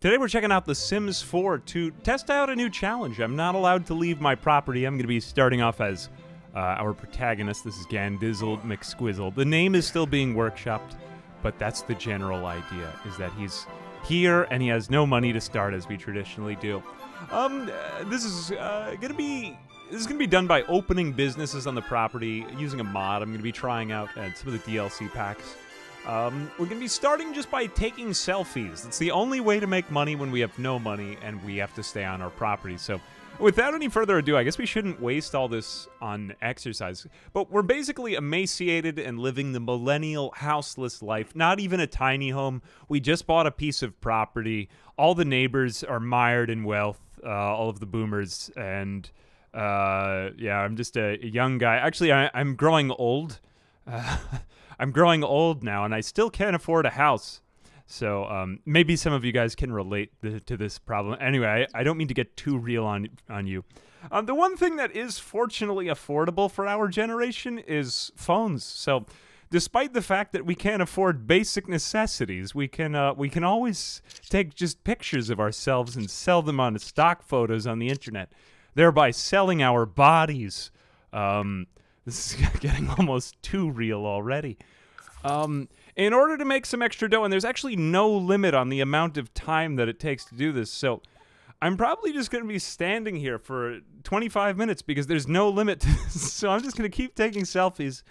Today we're checking out The Sims 4 to test out a new challenge. I'm not allowed to leave my property. I'm going to be starting off as uh, our protagonist. This is Gandizzle McSquizzle. The name is still being workshopped, but that's the general idea, is that he's here and he has no money to start as we traditionally do. Um, uh, this is uh, going to be this is going to be done by opening businesses on the property using a mod. I'm going to be trying out and some of the DLC packs. Um, we're going to be starting just by taking selfies. It's the only way to make money when we have no money and we have to stay on our property. So, without any further ado, I guess we shouldn't waste all this on exercise. But we're basically emaciated and living the millennial houseless life. Not even a tiny home. We just bought a piece of property. All the neighbors are mired in wealth, uh, all of the boomers. And uh, yeah, I'm just a, young guy. Actually, I, am growing old. Uh, I'm growing old now, and I still can't afford a house. So um, maybe some of you guys can relate to this problem. Anyway, I, I, don't mean to get too real on on you. Um, the one thing that is fortunately affordable for our generation is phones. So, despite the fact that we can't afford basic necessities, we can uh, we can always take just pictures of ourselves and sell them on stock photos on the internet, thereby selling our bodies. Um, this is getting almost too real already. Um, in order to make some extra dough, and there's actually no limit on the amount of time that it takes to do this, so I'm probably just going to be standing here for 25 minutes because there's no limit. So I'm just going to keep taking selfies,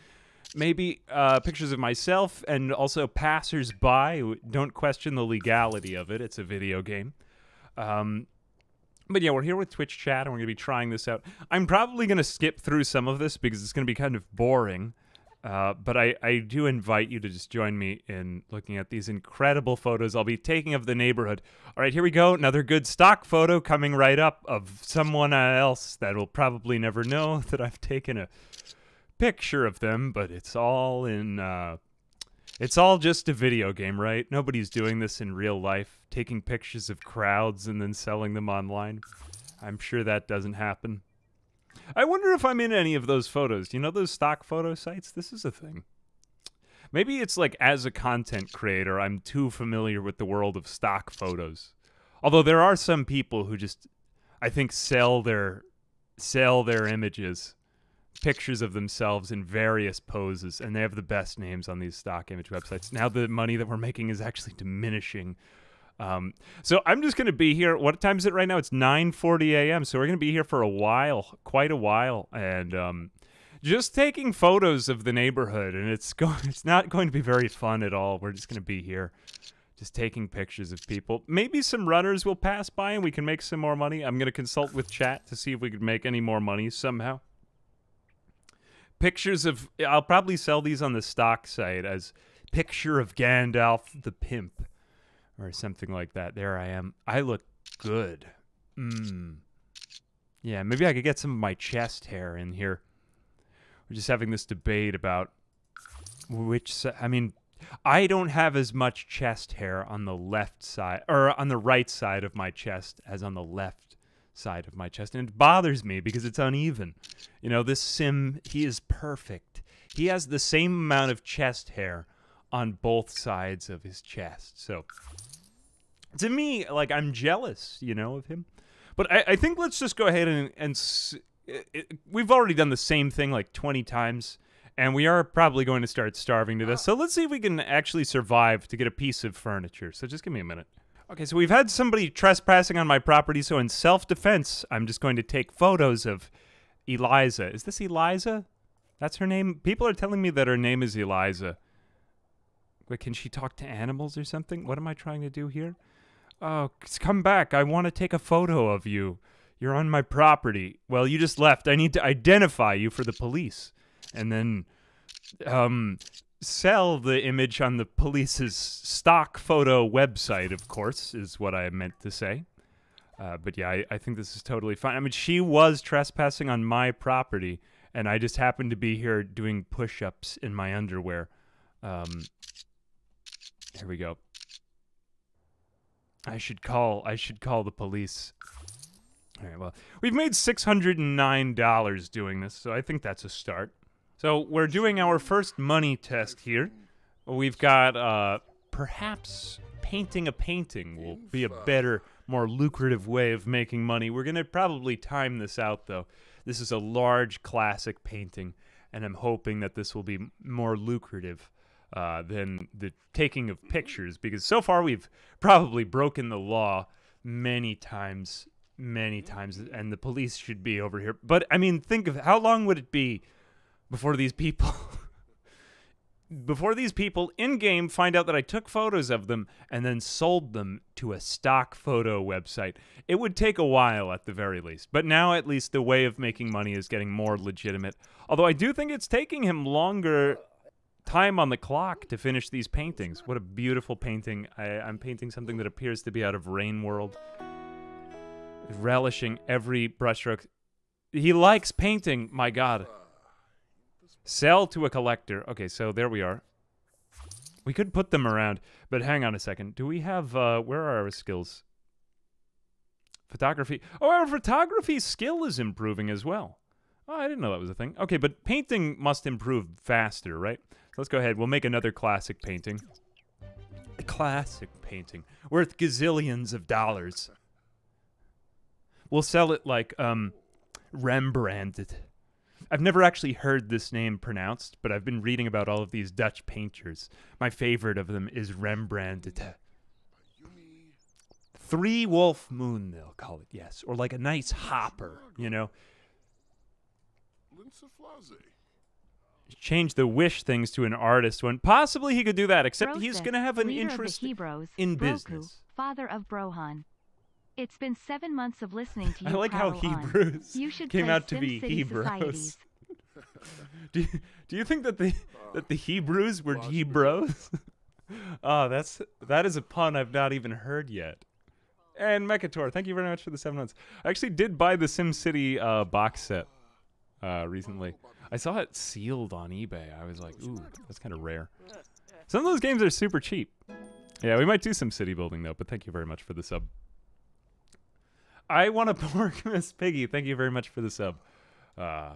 maybe uh, pictures of myself and also passers-by. Don't question the legality of it. It's a video game. Um, but yeah, we're here with Twitch chat and we're going to be trying this out. I'm probably going to skip through some of this because it's going to be kind of boring. Uh, but I, I do invite you to just join me in looking at these incredible photos I'll be taking of the neighborhood. All right, here we go. Another good stock photo coming right up of someone else that will probably never know that I've taken a picture of them, but it's all in. Uh, it's all just a video game, right? Nobody's doing this in real life, taking pictures of crowds and then selling them online. I'm sure that doesn't happen. I wonder if I'm in any of those photos. You know those stock photo sites? This is a thing. Maybe it's like as a content creator, I'm too familiar with the world of stock photos. Although there are some people who just I think sell their sell their images, pictures of themselves in various poses and they have the best names on these stock image websites. Now the money that we're making is actually diminishing um, so I'm just going to be here. What time is it right now? It's 9:40 a.m. So we're going to be here for a while, quite a while, and um, just taking photos of the neighborhood. And it's going. It's not going to be very fun at all. We're just going to be here, just taking pictures of people. Maybe some runners will pass by and we can make some more money. I'm going to consult with chat to see if we could make any more money somehow. Pictures of. I'll probably sell these on the stock site as picture of Gandalf the pimp or something like that. There I am. I look good. Mmm. Yeah, maybe I could get some of my chest hair in here. We're just having this debate about which I mean, I don't have as much chest hair on the left side or on the right side of my chest as on the left side of my chest, and it bothers me because it's uneven. You know, this sim, he is perfect. He has the same amount of chest hair on both sides of his chest. So to me, like I'm jealous, you know, of him. But I, I think let's just go ahead and and s- it, it, we've already done the same thing like 20 times, and we are probably going to start starving to this. Ah. So let's see if we can actually survive to get a piece of furniture. So just give me a minute. Okay, so we've had somebody trespassing on my property. So in self-defense, I'm just going to take photos of Eliza. Is this Eliza? That's her name. People are telling me that her name is Eliza. But can she talk to animals or something? What am I trying to do here? Oh, come back. I want to take a photo of you. You're on my property. Well, you just left. I need to identify you for the police. And then um sell the image on the police's stock photo website, of course, is what I meant to say. Uh, but yeah, I, I think this is totally fine. I mean, she was trespassing on my property, and I just happened to be here doing push ups in my underwear. Um, here we go. I should call. I should call the police. All right. Well, we've made six hundred and nine dollars doing this, so I think that's a start. So we're doing our first money test here. We've got uh, perhaps painting a painting will be a better, more lucrative way of making money. We're going to probably time this out, though. This is a large classic painting, and I'm hoping that this will be more lucrative uh, than the taking of pictures, because so far we've probably broken the law many times, many times, and the police should be over here. But I mean, think of how long would it be before these people. before these people in game find out that I took photos of them and then sold them to a stock photo website. It would take a while at the very least. But now at least the way of making money is getting more legitimate. Although I do think it's taking him longer time on the clock to finish these paintings. What a beautiful painting. I, I'm painting something that appears to be out of Rain World. Relishing every brushstroke. He likes painting, my god. Sell to a collector. Okay, so there we are. We could put them around, but hang on a second. Do we have, uh, where are our skills? Photography. Oh, our photography skill is improving as well. Oh, I didn't know that was a thing. Okay, but painting must improve faster, right? So let's go ahead. We'll make another classic painting. A classic painting worth gazillions of dollars. We'll sell it like um Rembrandted. I've never actually heard this name pronounced, but I've been reading about all of these Dutch painters. My favorite of them is Rembrandt. Three Wolf Moon, they'll call it, yes. Or like a nice hopper, you know? Change the wish things to an artist one. Possibly he could do that, except he's going to have an leader of the interest Hebrews, in business. father of Brohan. It's been seven months of listening to you I like how prattle on. Hebrews You should came play out to be City Hebrews. Do, you, do you think that the that the Hebrews were Hebrews? oh, that's that is a pun I've not even heard yet. And Mechator, thank you very much for the seven months. I actually did buy the SimCity uh, box set uh, recently. I saw it sealed on eBay. I was like, ooh, that's kind of rare. Some of those games are super cheap. Yeah, we might do some city building though. But thank you very much for the sub. I want to pork Miss Piggy. Thank you very much for the sub. Uh,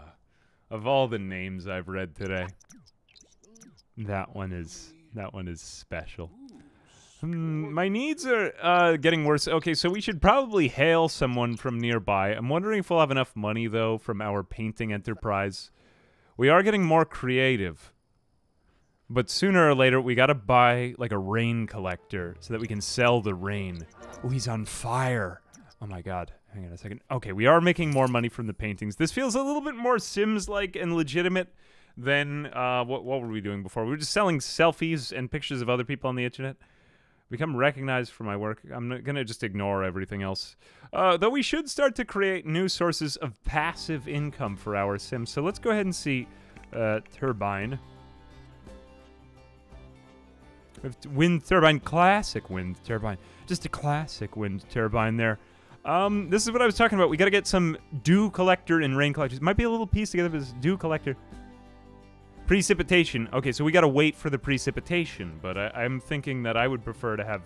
of all the names I've read today, that one is that one is special. Hmm, my needs are uh, getting worse. Okay, so we should probably hail someone from nearby. I'm wondering if we'll have enough money though from our painting enterprise. We are getting more creative. But sooner or later, we gotta buy like a rain collector so that we can sell the rain. Oh, he's on fire. Oh my god. Hang on a second. Okay, we are making more money from the paintings. This feels a little bit more Sims like and legitimate than uh, what, what were we doing before? We were just selling selfies and pictures of other people on the internet. Become recognized for my work. I'm not gonna just ignore everything else. Uh, though we should start to create new sources of passive income for our Sims. So let's go ahead and see uh, Turbine. Wind turbine, classic wind turbine. Just a classic wind turbine there. Um, this is what I was talking about. We got to get some dew collector and rain collectors. Might be a little piece together, but this dew collector. Precipitation. Okay, so we got to wait for the precipitation, but I, I'm thinking that I would prefer to have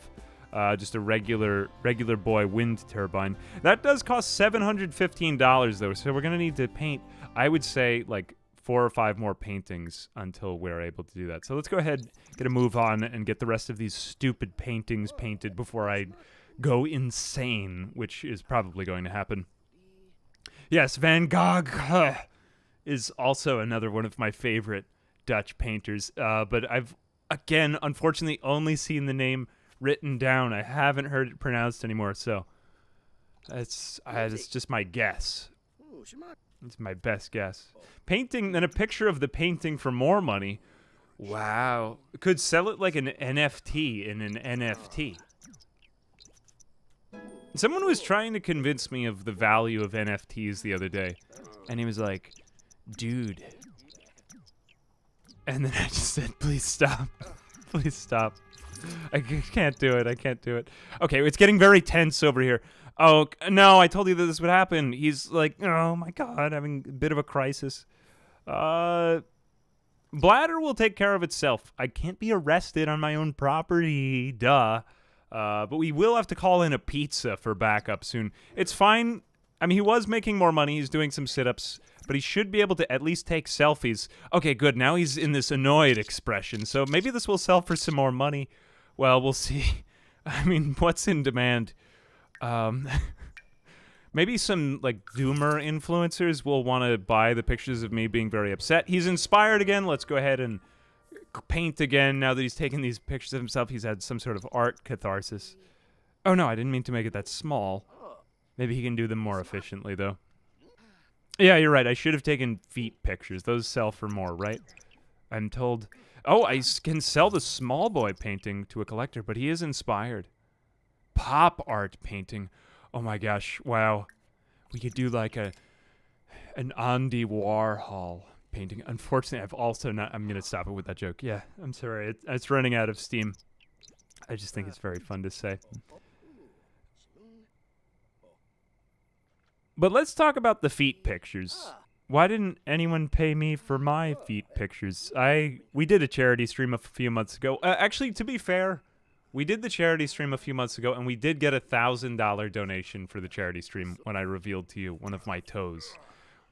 uh, just a regular regular boy wind turbine. That does cost seven hundred fifteen dollars though, so we're gonna need to paint. I would say like four or five more paintings until we're able to do that. So let's go ahead, get a move on, and get the rest of these stupid paintings painted before I go insane, which is probably going to happen. Yes, Van Gogh is also another one of my favorite Dutch painters. Uh, but I've again, unfortunately, only seen the name written down. I haven't heard it pronounced anymore. So it's uh, that's just my guess. It's my best guess. Painting, then a picture of the painting for more money. Wow, could sell it like an NFT in an NFT. Someone was trying to convince me of the value of NFTs the other day, and he was like, "Dude." And then I just said, "Please stop. Please stop. I can't do it. I can't do it." Okay, it's getting very tense over here. Oh no! I told you that this would happen. He's like, "Oh my god, having a bit of a crisis." Uh, bladder will take care of itself. I can't be arrested on my own property. Duh. Uh, but we will have to call in a pizza for backup soon. It's fine. I mean, he was making more money. He's doing some sit ups, but he should be able to at least take selfies. Okay, good. Now he's in this annoyed expression. So maybe this will sell for some more money. Well, we'll see. I mean, what's in demand? Um, maybe some like doomer influencers will want to buy the pictures of me being very upset. He's inspired again. Let's go ahead and paint again. Now that he's taken these pictures of himself, he's had some sort of art catharsis. Oh no, I didn't mean to make it that small. Maybe he can do them more efficiently though. Yeah, you're right. I should have taken feet pictures. Those sell for more, right? I'm told. Oh, I can sell the small boy painting to a collector, but he is inspired. Pop art painting. Oh my gosh! Wow, we could do like a an Andy Warhol painting. Unfortunately, I've also not. I'm gonna stop it with that joke. Yeah, I'm sorry. It, it's running out of steam. I just think it's very fun to say. But let's talk about the feet pictures. Why didn't anyone pay me for my feet pictures? I we did a charity stream a few months ago. Uh, actually, to be fair, we did the charity stream a few months ago, and we did get a thousand dollar donation for the charity stream when I revealed to you one of my toes,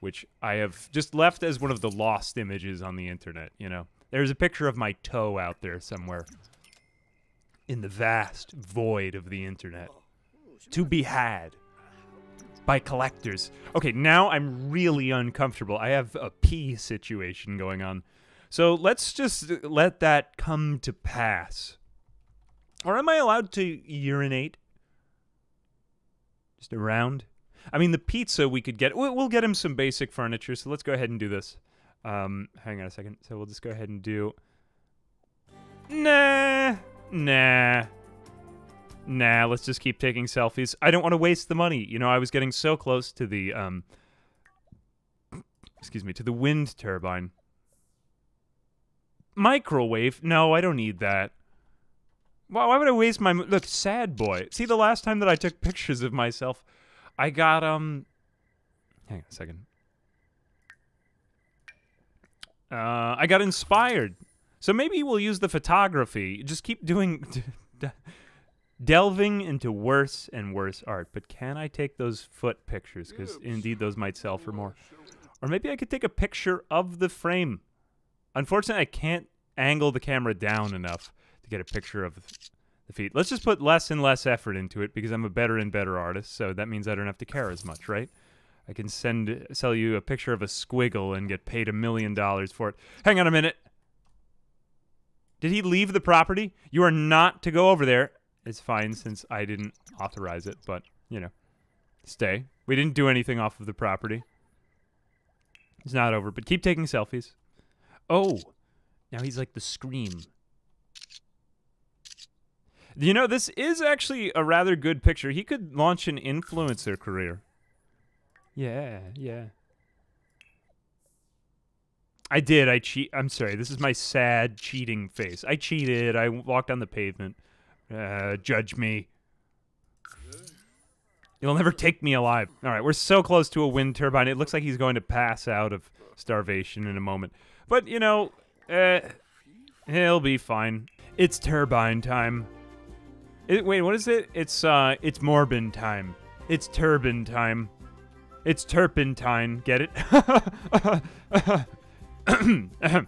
which I have just left as one of the lost images on the internet. You know, there's a picture of my toe out there somewhere in the vast void of the internet to be had by collectors. Okay, now I'm really uncomfortable. I have a pee situation going on. So let's just let that come to pass. Or am I allowed to urinate? Just around? I mean, the pizza we could get. We'll, get him some basic furniture, so let's go ahead and do this. Um, hang on a second. So we'll just go ahead and do. Nah. Nah. Nah, let's just keep taking selfies. I don't want to waste the money. You know, I was getting so close to the um excuse me, to the wind turbine. Microwave? No, I don't need that. Why, why would I waste my look? Sad boy. See, the last time that I took pictures of myself, I got um. Hang on a second. Uh, I got inspired. So maybe we'll use the photography. Just keep doing. delving into worse and worse art. But can I take those foot pictures? Because indeed, those might sell for more. Or maybe I could take a picture of the frame. Unfortunately, I can't angle the camera down enough to get a picture of the feet. Let's just put less and less effort into it because I'm a better and better artist. So that means I don't have to care as much, right? I can send sell you a picture of a squiggle and get paid a million dollars for it. Hang on a minute. Did he leave the property? You are not to go over there. It's fine since I didn't authorize it, but, you know, stay. We didn't do anything off of the property. It's not over, but keep taking selfies. Oh, now he's like the scream. You know, this is actually a rather good picture. He could launch an influencer career. Yeah, yeah. I did. I cheat. I'm sorry. This is my sad cheating face. I cheated. I walked on the pavement. Uh, judge me. You'll never take me alive. All right, we're so close to a wind turbine. It looks like he's going to pass out of starvation in a moment. But, you know, uh, he'll be fine. It's turbine time. It, wait, what is it? It's, uh, it's Morbin time. It's turbine time. It's turpentine. Get it?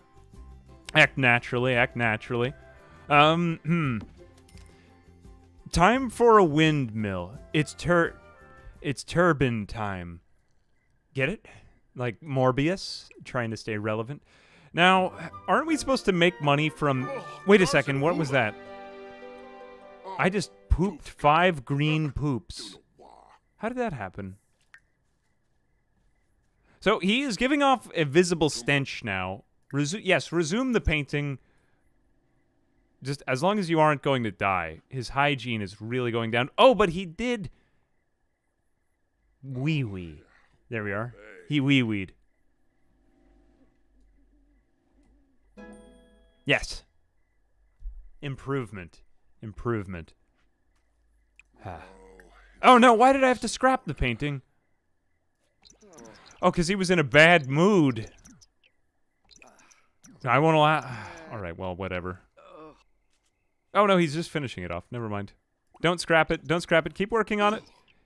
act naturally. Act naturally. Um, hmm. Time for a windmill. It's tur it's turbine time. Get it? Like Morbius trying to stay relevant. Now, aren't we supposed to make money from Wait a second, what was that? I just pooped 5 green poops. How did that happen? So he is giving off a visible stench now. Resu- yes, resume the painting just as long as you aren't going to die, his hygiene is really going down. Oh, but he did wee wee. There we are. He wee weed. Yes. Improvement. Improvement. Ah. oh no, why did I have to scrap the painting? Oh, because he was in a bad mood. I won't allow. All right, well, whatever. Oh no, he's just finishing it off. Never mind. Don't scrap it. Don't scrap it. Keep working on it.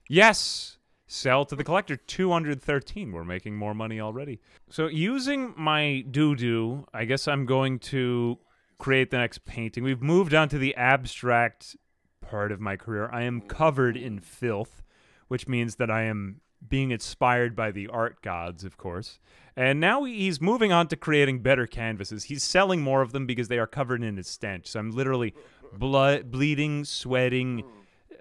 Yes. Sell to the collector. 213. We're making more money already. So using my doo-doo, I guess I'm going to create the next painting. We've moved on to the abstract part of my career. I am covered in filth, which means that I am being inspired by the art gods, of course. And now he's moving on to creating better canvases. He's selling more of them because they are covered in his stench. So I'm literally blood, bleeding, sweating,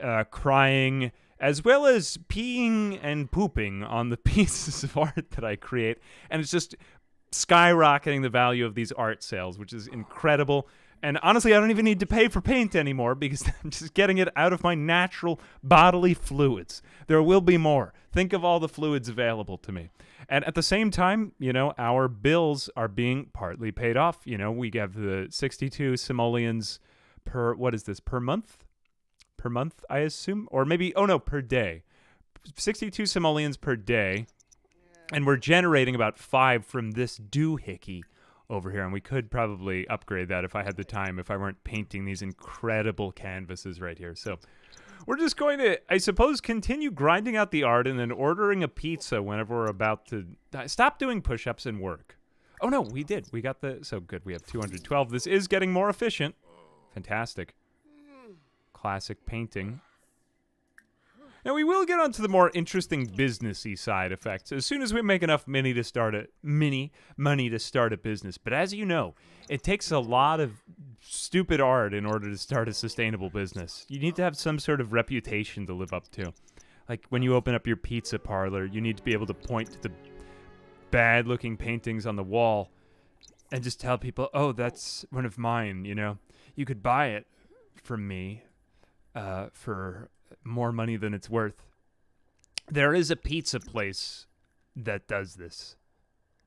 uh, crying, as well as peeing and pooping on the pieces of art that I create. And it's just skyrocketing the value of these art sales, which is incredible. And honestly, I don't even need to pay for paint anymore because I'm just getting it out of my natural bodily fluids. There will be more. Think of all the fluids available to me. And at the same time, you know, our bills are being partly paid off. You know, we have the 62 simoleons per, what is this, per month? Per month, I assume? Or maybe, oh no, per day. 62 simoleons per day. And we're generating about five from this doohickey over here, and we could probably upgrade that if I had the time, if I weren't painting these incredible canvases right here. So we're just going to, I suppose, continue grinding out the art and then ordering a pizza whenever we're about to stop doing push-ups and work. Oh no, we did. We got the so good. We have 212. This is getting more efficient. Fantastic. Classic painting. Now we will get onto the more interesting businessy side effects as soon as we make enough money to start a mini money to start a business. But as you know, it takes a lot of stupid art in order to start a sustainable business. You need to have some sort of reputation to live up to. Like when you open up your pizza parlor, you need to be able to point to the bad looking paintings on the wall and just tell people, "Oh, that's one of mine," you know. You could buy it from me uh, for more money than it's worth. There is a pizza place that does this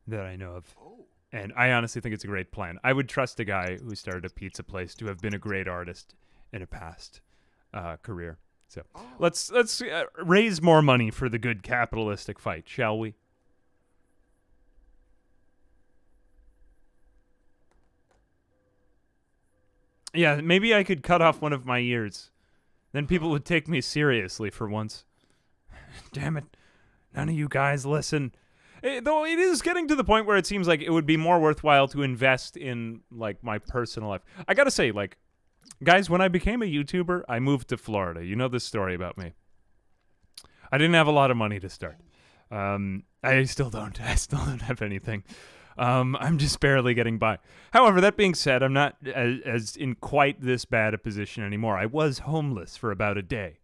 that I know of. And I honestly think it's a great plan. I would trust a guy who started a pizza place to have been a great artist in a past uh, career. So let's let's uh, raise more money for the good capitalistic fight, shall we? Yeah, maybe I could cut off one of my ears. Then people would take me seriously for once. Damn it. None of you guys listen. It, though it is getting to the point where it seems like it would be more worthwhile to invest in like my personal life. I got to say like guys, when I became a YouTuber, I moved to Florida. You know this story about me. I didn't have a lot of money to start. Um, I still don't. I still don't have anything. Um, I'm just barely getting by. However, that being said, I'm not as, as, in quite this bad a position anymore. I was homeless for about a day.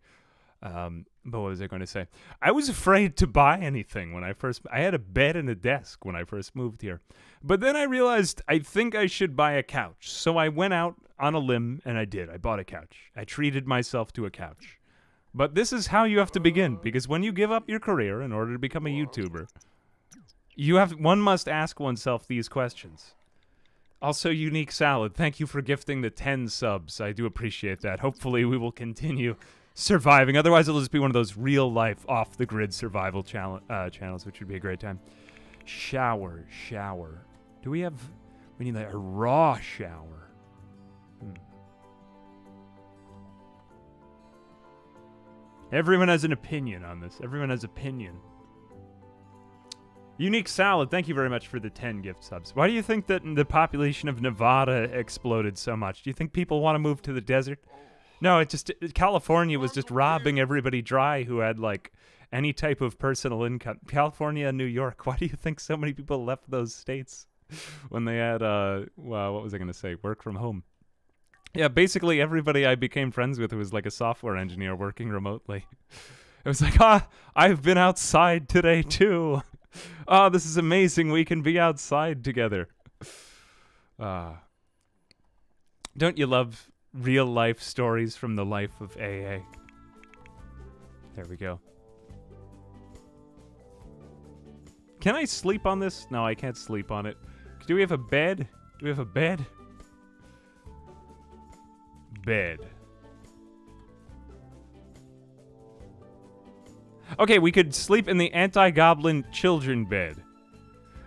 Um, but what was I going to say? I was afraid to buy anything when I first. I had a bed and a desk when I first moved here, but then I realized I think I should buy a couch. So I went out on a limb and I did. I bought a couch. I treated myself to a couch. But this is how you have to begin because when you give up your career in order to become a YouTuber, you have one must ask oneself these questions. Also, unique salad. Thank you for gifting the 10 subs. I do appreciate that. Hopefully, we will continue surviving. Otherwise, it'll just be one of those real life off the grid survival channel, uh, channels, which would be a great time. Shower, shower. Do we have? We need like a raw shower. Hmm. Everyone has an opinion on this. Everyone has opinion. Unique Salad, thank you very much for the 10 gift subs. Why do you think that the population of Nevada exploded so much? Do you think people want to move to the desert? No, it just California was just robbing everybody dry who had like any type of personal income. California and New York. Why do you think so many people left those states when they had uh well, what was I going to say? Work from home. Yeah, basically everybody I became friends with was like a software engineer working remotely. It was like, "Ah, I've been outside today too." Oh, this is amazing. We can be outside together. Uh, don't you love real life stories from the life of AA? There we go. Can I sleep on this? No, I can't sleep on it. Do we have a bed? Do we have a bed? Bed. Okay, we could sleep in the anti-goblin children bed.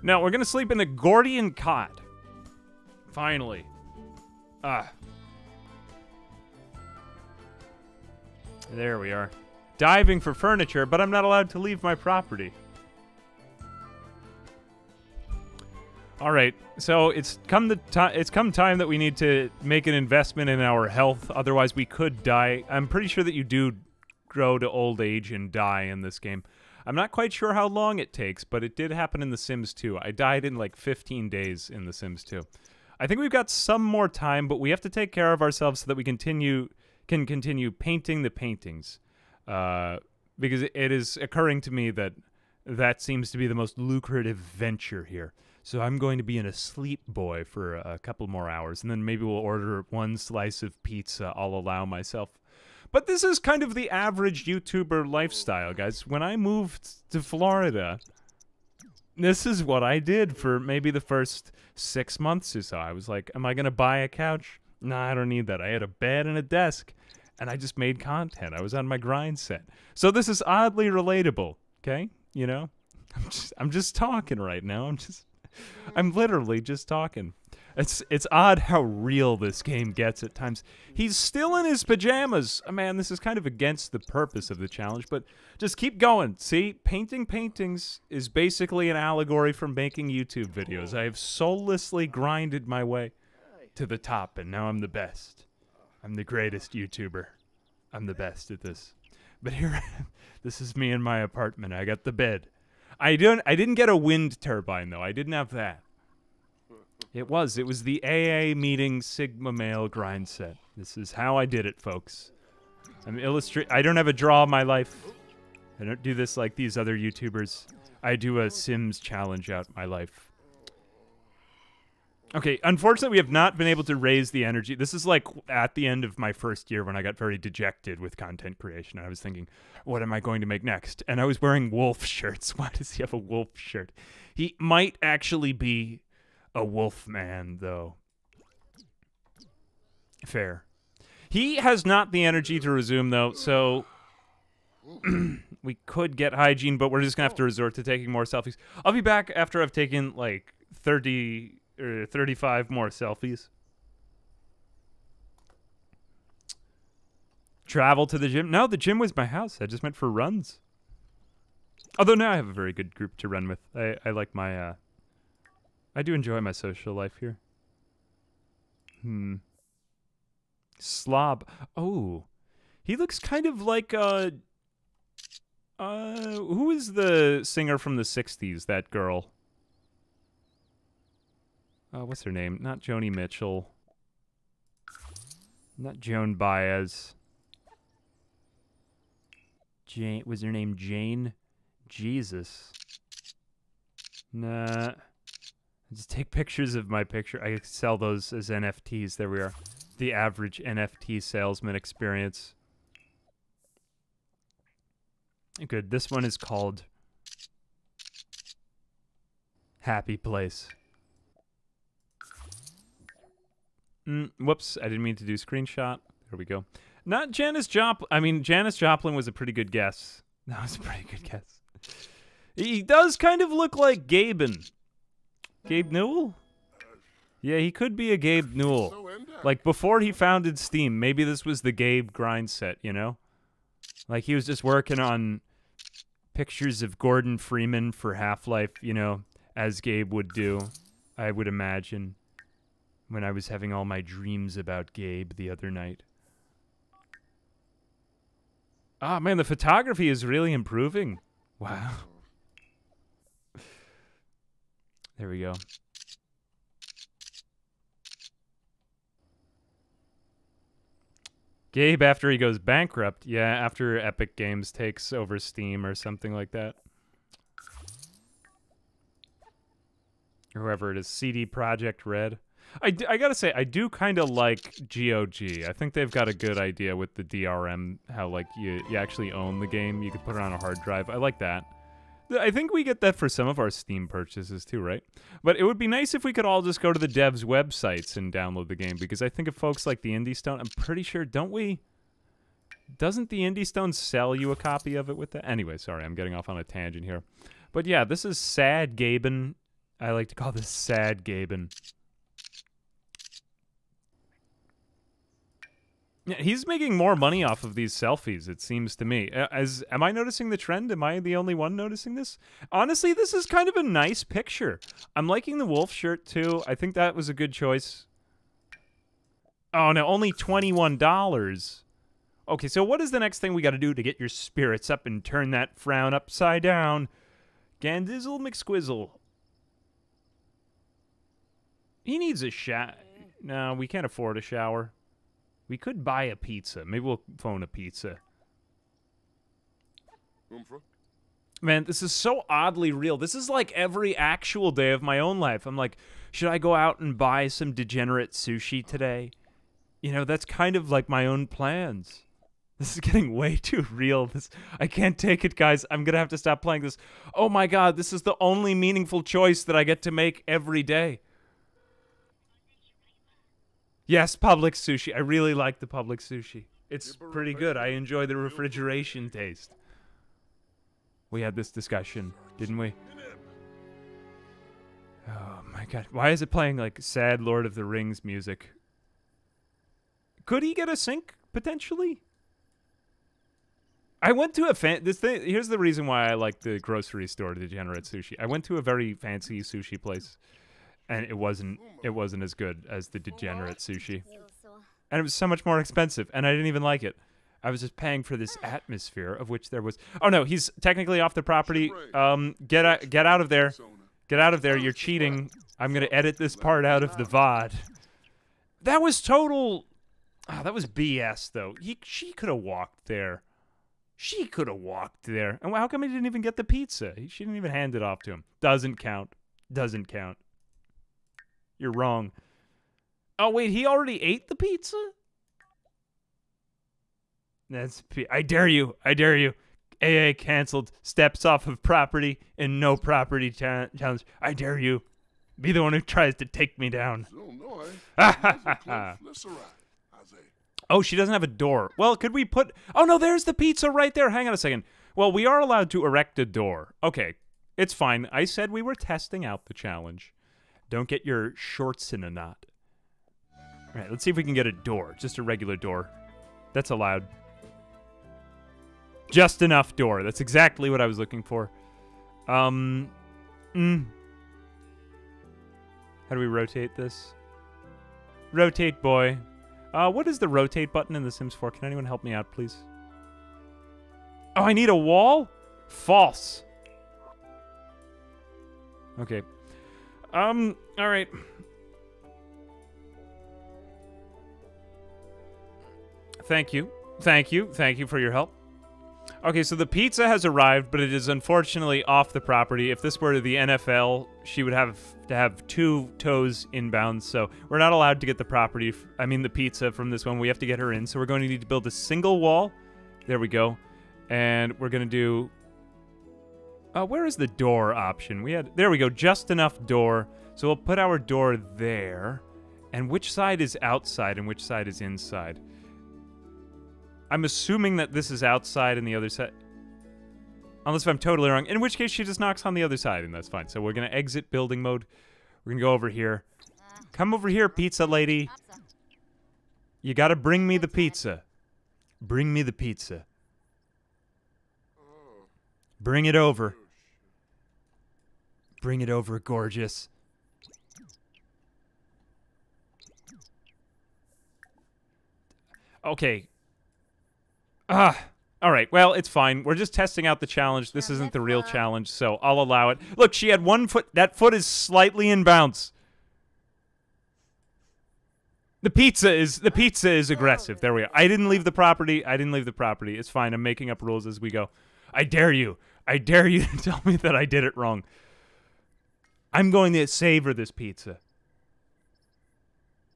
No, we're gonna sleep in the Gordian cot. Finally. Ah. There we are. Diving for furniture, but I'm not allowed to leave my property. All right, so it's come the time. It's come time that we need to make an investment in our health. Otherwise, we could die. I'm pretty sure that you do grow to old age and die in this game. I'm not quite sure how long it takes, but it did happen in The Sims 2. I died in like 15 days in The Sims 2. I think we've got some more time, but we have to take care of ourselves so that we continue can continue painting the paintings. Uh, because it is occurring to me that that seems to be the most lucrative venture here. So I'm going to be in a sleep boy for a couple more hours, and then maybe we'll order one slice of pizza. I'll allow myself. But this is kind of the average YouTuber lifestyle, guys. When I moved to Florida, this is what I did for maybe the first six months or so. I was like, am I going to buy a couch? Nah, I don't need that. I had a bed and a desk, and I just made content. I was on my grind set. So this is oddly relatable, okay? You know? I'm just, I'm just talking right now. I'm just I'm literally just talking. It's it's odd how real this game gets at times. He's still in his pajamas. Oh, man, this is kind of against the purpose of the challenge, but just keep going. See, painting paintings is basically an allegory for making YouTube videos. I have soullessly grinded my way to the top, and now I'm the best. I'm the greatest YouTuber. I'm the best at this. But here, this is me in my apartment. I got the bed. I don't. I didn't get a wind turbine though. I didn't have that. It was. It was the AA meeting Sigma male grind set. This is how I did it, folks. I'm illustrate. I don't have a draw my life. I don't do this like these other YouTubers. I do a Sims challenge out my life. Okay, unfortunately, we have not been able to raise the energy. This is like at the end of my first year when I got very dejected with content creation. I was thinking, what am I going to make next? And I was wearing wolf shirts. Why does he have a wolf shirt? He might actually be a wolf man, though. Fair. He has not the energy to resume, though, so we could get hygiene, but we're just going to have to resort to taking more selfies. I'll be back after I've taken like 30 or 35 more selfies. Travel to the gym. No, the gym was my house. I just went for runs. Although now I have a very good group to run with. I, I like my, uh, I do enjoy my social life here. Hmm. Slob. Oh. He looks kind of like, uh, uh, who is the singer from the 60s, that girl? uh, what's her name? Not Joni Mitchell. Not Joan Baez. Jane was her name Jane? Jesus. Nah. Just take pictures of my picture. I sell those as NFTs. There we are. The average NFT salesman experience. Good. This one is called Happy Place. Mm, whoops, I didn't mean to do screenshot. There we go. Not Janis Joplin. I mean, Janis Joplin was a pretty good guess. That was a pretty good guess. He does kind of look like Gaben. Gabe Newell? Yeah, he could be a Gabe Newell. Like before he founded Steam, maybe this was the Gabe grind set, you know? Like he was just working on pictures of Gordon Freeman for Half Life, you know, as Gabe would do, I would imagine when I was having all my dreams about Gabe the other night. Ah, man, the photography is really improving. Wow. There we go. Gabe after he goes bankrupt. Yeah, after Epic Games takes over Steam or something like that. Or whoever it is, CD Projekt Red. I, I gotta say, I do kind of like GOG. I think they've got a good idea with the DRM, how like you, you actually own the game. You could put it on a hard drive. I like that. I think we get that for some of our Steam purchases too, right? But it would be nice if we could all just go to the devs' websites and download the game because I think if folks like the Indie Stone, I'm pretty sure, don't we? Doesn't the Indie Stone sell you a copy of it with that? Anyway, sorry, I'm getting off on a tangent here. But yeah, this is Sad Gaben. I like to call this Sad Gaben. Yeah, he's making more money off of these selfies. It seems to me. As am I noticing the trend? Am I the only one noticing this? Honestly, this is kind of a nice picture. I'm liking the wolf shirt too. I think that was a good choice. Oh no, only twenty one dollars. Okay, so what is the next thing we got to do to get your spirits up and turn that frown upside down? Gandizzle McSquizzle. He needs a shower. No, we can't afford a shower. We could buy a pizza. Maybe we'll phone a pizza. Man, this is so oddly real. This is like every actual day of my own life. I'm like, should I go out and buy some degenerate sushi today? You know, that's kind of like my own plans. This is getting way too real. This I can't take it, guys. I'm gonna have to stop playing this. Oh my god, this is the only meaningful choice that I get to make every day. Yes, public sushi. I really like the public sushi. It's pretty good. I enjoy the refrigeration taste. We had this discussion, didn't we? Oh my god. Why is it playing like sad Lord of the Rings music? Could he get a sink potentially? I went to a fan. This thing. Here's the reason why I like the grocery store, Degenerate Sushi. I went to a very fancy sushi place, and it wasn't. It wasn't as good as the Degenerate Sushi, and it was so much more expensive, and I didn't even like it. I was just paying for this atmosphere of which there was. Oh no, he's technically off the property. Um, get out, get out of there. Get out of there. You're cheating. I'm gonna edit this part out of the VOD. That was total. Ah, that was BS though. He, she could have walked there. She could have walked there. And how come he didn't even get the pizza? She didn't even hand it off to him. Doesn't count. Doesn't count. You're wrong. Oh wait, he already ate the pizza. That's. I dare you. I dare you. AA canceled. Steps off of property and no property cha- challenge. I dare you. Be the one who tries to take me down. No, no? Let's arrive. Isaiah. Oh, she doesn't have a door. Well, could we put. Oh, no, there's the pizza right there. Hang on a second. Well, we are allowed to erect a door. Okay, it's fine. I said we were testing out the challenge. Don't get your shorts in a knot. All right, let's see if we can get a door. Just a regular door. That's allowed. Just enough door. That's exactly what I was looking for. Um. Mm. How do we rotate this? Rotate, boy. Uh, what is the rotate button in The Sims 4? Can anyone help me out, please? Oh, I need a wall? False. Okay. Um, all right. Thank you. Thank you. Thank you for your help. Okay, so the pizza has arrived, but it is unfortunately off the property. If this were the NFL, she would have to have two toes inbound, so we're not allowed to get the property, I mean the pizza from this one. We have to get her in, so we're going to need to build a single wall. There we go. And we're going to do uh, where is the door option? We had there we go, just enough door. So we'll put our door there. And which side is outside and which side is inside? I'm assuming that this is outside and the other side. Unless if I'm totally wrong. In which case she just knocks on the other side and that's fine. So we're gonna exit building mode. We're gonna go over here. Come over here, pizza lady. You gotta bring me the pizza. Bring me the pizza. Bring it over. Bring it over, gorgeous. Okay. Ah. All right. Well, it's fine. We're just testing out the challenge. This isn't the real challenge, so I'll allow it. Look, she had one foot. That foot is slightly in bounce. The pizza is the pizza is aggressive. There we go. I didn't leave the property. I didn't leave the property. It's fine. I'm making up rules as we go. I dare you. I dare you to tell me that I did it wrong. I'm going to savor this pizza.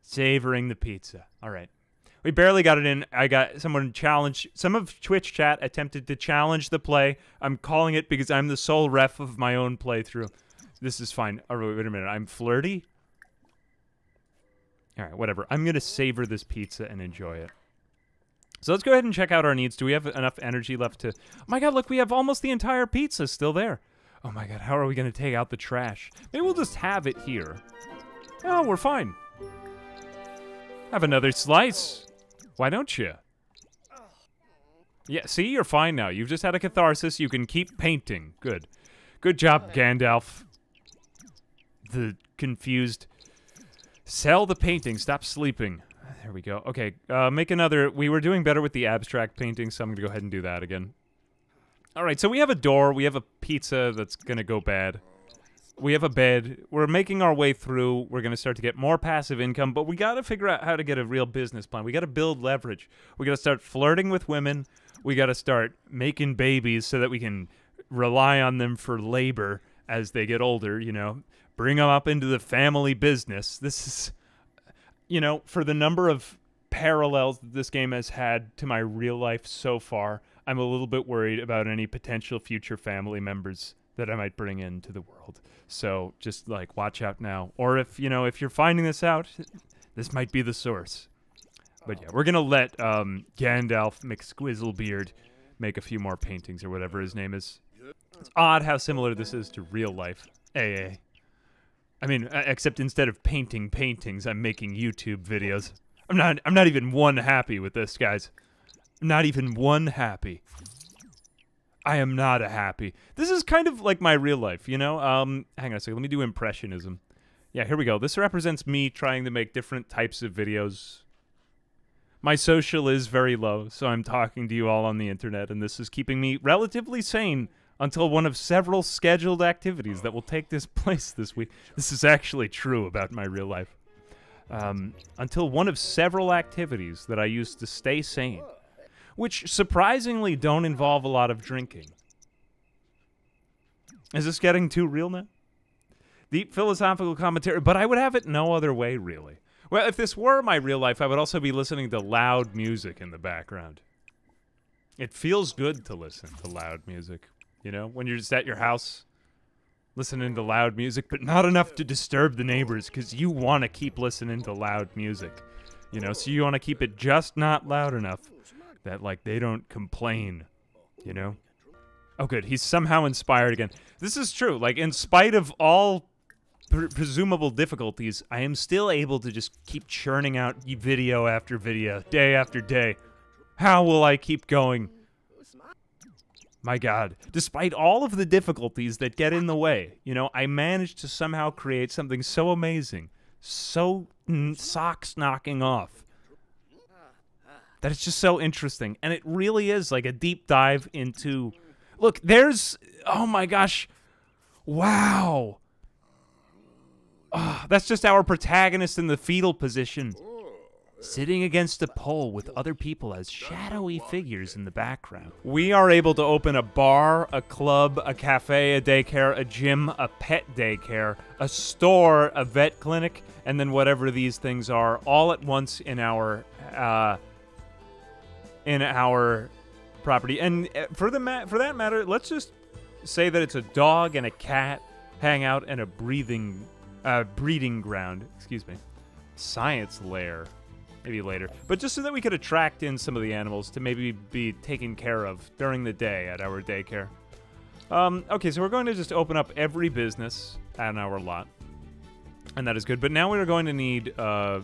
Savoring the pizza. All right. We barely got it in. I got someone challenge. Some of Twitch chat attempted to challenge the play. I'm calling it because I'm the sole ref of my own playthrough. This is fine. Oh, wait a minute. I'm flirty. All right, whatever. I'm gonna savor this pizza and enjoy it. So let's go ahead and check out our needs. Do we have enough energy left to? Oh my god! Look, we have almost the entire pizza still there. Oh my god! How are we gonna take out the trash? Maybe we'll just have it here. Oh, we're fine. Have another slice. Why don't you? Yeah, see, you're fine now. You've just had a catharsis. You can keep painting. Good. Good job, Gandalf. The confused. Sell the painting. Stop sleeping. There we go. Okay, uh, make another. We were doing better with the abstract painting, so I'm going to go ahead and do that again. All right, so we have a door. We have a pizza that's to go bad. We have a bed. We're making our way through. We're going to start to get more passive income, but we got to figure out how to get a real business plan. We got to build leverage. We got to start flirting with women. We got to start making babies so that we can rely on them for labor as they get older, you know. Bring them up into the family business. This is you know, for the number of parallels that this game has had to my real life so far, I'm a little bit worried about any potential future family members that I might bring into the world. So just like watch out now. Or if, you know, if you're finding this out, this might be the source. But yeah, we're to let um, Gandalf McSquizzlebeard make a few more paintings or whatever his name is. It's odd how similar this is to real life AA. I mean, except instead of painting paintings, I'm making YouTube videos. I'm not. I'm not even one happy with this, guys. Not even one happy. I am not a happy. This is kind of like my real life, you know. Um, hang on a second. Let me do impressionism. Yeah, here we go. This represents me trying to make different types of videos. My social is very low, so I'm talking to you all on the internet, and this is keeping me relatively sane until one of several scheduled activities that will take this place this week. This is actually true about my real life. Um, until one of several activities that I use to stay sane, which surprisingly don't involve a lot of drinking. Is this getting too real now? Deep philosophical commentary, but I would have it no other way, really. Well, if this were my real life, I would also be listening to loud music in the background. It feels good to listen to loud music. You know, when you're just at your house listening to loud music, but not enough to disturb the neighbors because you want to keep listening to loud music. You know, so you want to keep it just not loud enough that, like, they don't complain. You know? Oh, good. He's somehow inspired again. This is true. Like, in spite of all pre presumable difficulties, I am still able to just keep churning out video after video, day after day. How will I keep going? My God, despite all of the difficulties that get in the way, you know, I managed to somehow create something so amazing, so mm, socks knocking off, that it's just so interesting. And it really is like a deep dive into. Look, there's. Oh my gosh. Wow. Oh, that's just our protagonist in the fetal position sitting against a pole with other people as shadowy figures in the background. We are able to open a bar, a club, a cafe, a daycare, a gym, a pet daycare, a store, a vet clinic, and then whatever these things are all at once in our uh, in our property. And uh, for the ma- for that matter, let's just say that it's a dog and a cat hang out and a breathing uh, breeding ground. Excuse me. Science lair maybe later. But just so that we could attract in some of the animals to maybe be taken care of during the day at our daycare. Um, okay, so we're going to just open up every business at our lot. And that is good. But now we're going to need... Uh,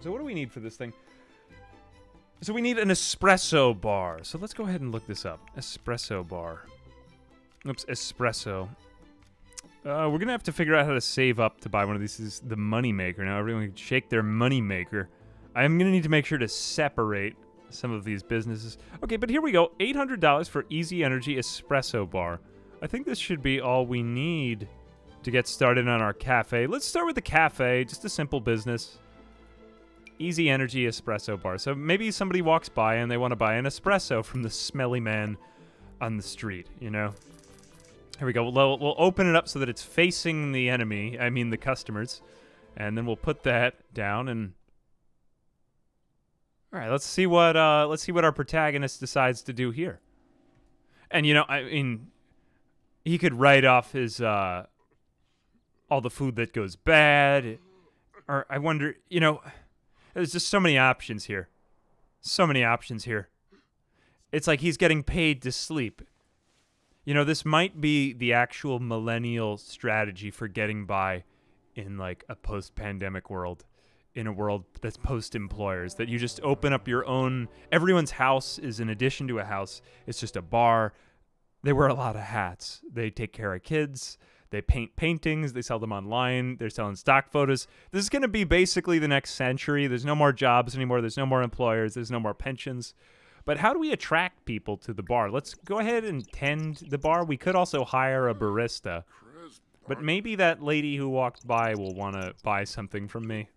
so what do we need for this thing? So we need an espresso bar. So let's go ahead and look this up. Espresso bar. Oops, espresso. Uh, we're going to have to figure out how to save up to buy one of these. This is the money maker. Now everyone can shake their money maker. I'm going to need to make sure to separate some of these businesses. Okay, but here we go. $800 for Easy Energy Espresso Bar. I think this should be all we need to get started on our cafe. Let's start with the cafe, just a simple business. Easy Energy Espresso Bar. So maybe somebody walks by and they want to buy an espresso from the smelly man on the street, you know? Here we go. We'll, we'll open it up so that it's facing the enemy, I mean the customers. And then we'll put that down and all right, let's see what uh, let's see what our protagonist decides to do here. And you know, I mean, he could write off his uh, all the food that goes bad, or I wonder, you know, there's just so many options here, so many options here. It's like he's getting paid to sleep. You know, this might be the actual millennial strategy for getting by in like a post-pandemic world in a world that's post employers that you just open up your own everyone's house is in addition to a house. It's just a bar. They wear a lot of hats. They take care of kids they paint paintings they sell them online they're selling stock photos this is going to be basically the next century there's no more jobs anymore there's no more employers there's no more pensions but how do we attract people to the bar let's go ahead and tend the bar we could also hire a barista but maybe that lady who walked by will want to buy something from me.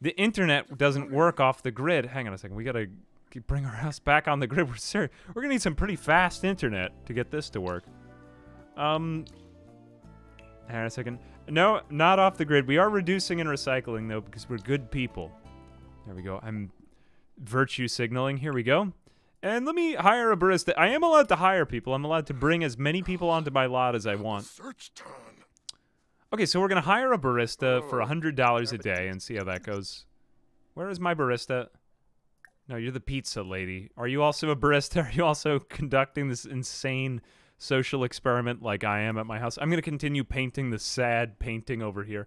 The internet doesn't work off the grid. Hang on a second. We gotta bring our house back on the grid. We're we're gonna need some pretty fast internet to get this to work. Um, hang on a second. No, not off the grid. We are reducing and recycling though because we're good people. There we go. I'm virtue signaling. Here we go. And let me hire a barista. I am allowed to hire people. I'm allowed to bring as many people onto my lot as I want. search time. Okay, so we're gonna hire a barista for a hundred dollars a day and see how that goes. Where is my barista? No, you're the pizza lady. Are you also a barista? Are you also conducting this insane social experiment like I am at my house? I'm gonna continue painting the sad painting over here.